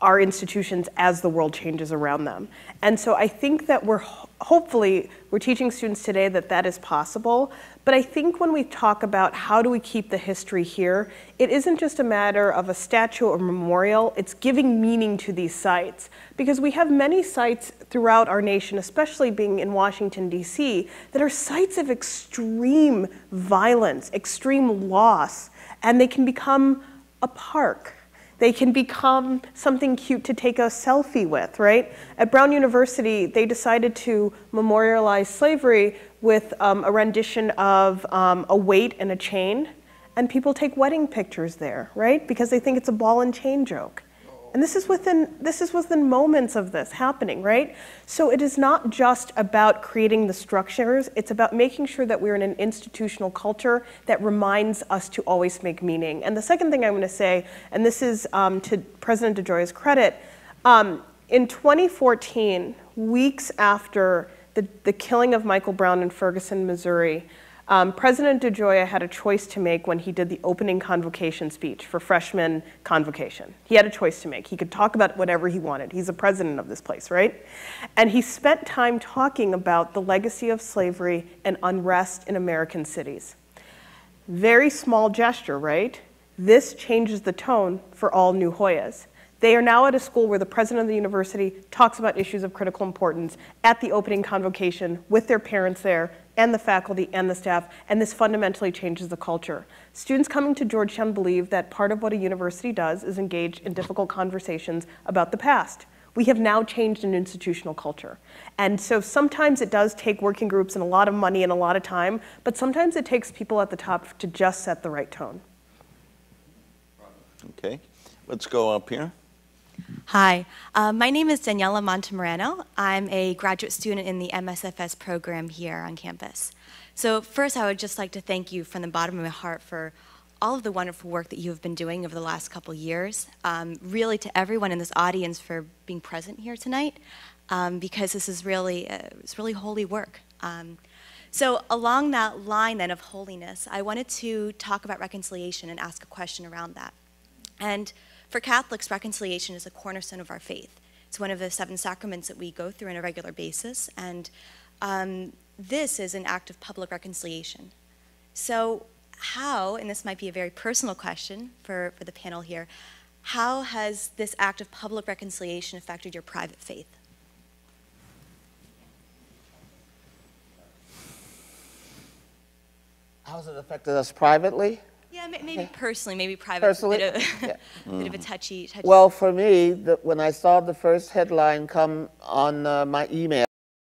our institutions as the world changes around them. And so I think that we're hopefully we're teaching students today that that is possible. But I think when we talk about how do we keep the history here, it isn't just a matter of a statue or memorial, it's giving meaning to these sites. Because we have many sites throughout our nation, especially being in Washington, D.C., that are sites of extreme violence, extreme loss, and they can become a park they can become something cute to take a selfie with, right? At Brown University, they decided to memorialize slavery with um, a rendition of um, a weight and a chain. And people take wedding pictures there, right? Because they think it's a ball and chain joke. And this is within this is within moments of this happening, right? So it is not just about creating the structures, it's about making sure that we're in an institutional culture that reminds us to always make meaning. And the second thing I'm going to say, and this is um, to President DeGioia's credit, um, in 2014, weeks after the, the killing of Michael Brown in Ferguson, Missouri, um, President DeGioia had a choice to make when he did the opening convocation speech for freshman convocation. He had a choice to make. He could talk about whatever he wanted. He's the president of this place, right? And he spent time talking about the legacy of slavery and unrest in American cities. Very small gesture, right? This changes the tone for all New Hoyas. They are now at a school where the president of the university talks about issues of critical importance at the opening convocation with their parents there and the faculty and the staff, and this fundamentally changes the culture. Students coming to Georgetown believe that part of what a university does is engage in difficult conversations about the past. we have now changed an institutional culture. And so sometimes it does take working groups and a lot of money and a lot of time, but sometimes it takes people at the top to just set the right tone. Okay, let's go up here. Hi, uh, my name is Daniela Montemorano. I'm a graduate student in the MSFS program here on campus. So first, I would just like to thank you from the bottom of my heart for all of the wonderful work that you have been doing over the last couple years. Um, really, to everyone in this audience for being present here tonight, um, because this is really uh, it's really holy work. Um, so along that line then of holiness, I wanted to talk about reconciliation and ask a question around that. And for Catholics, reconciliation is a cornerstone of our faith. It's one of the seven sacraments that we go through on a regular basis, and um, this is an act of public reconciliation. So, how, and this might be a very personal question for, for the panel here, how has this act of public reconciliation affected your private faith? How has it affected us privately? Yeah, may- maybe personally, maybe private. Personally? Bit of, Yeah. bit of a touchy, touchy. Well, for me, the, when I saw the first headline come on uh, my email,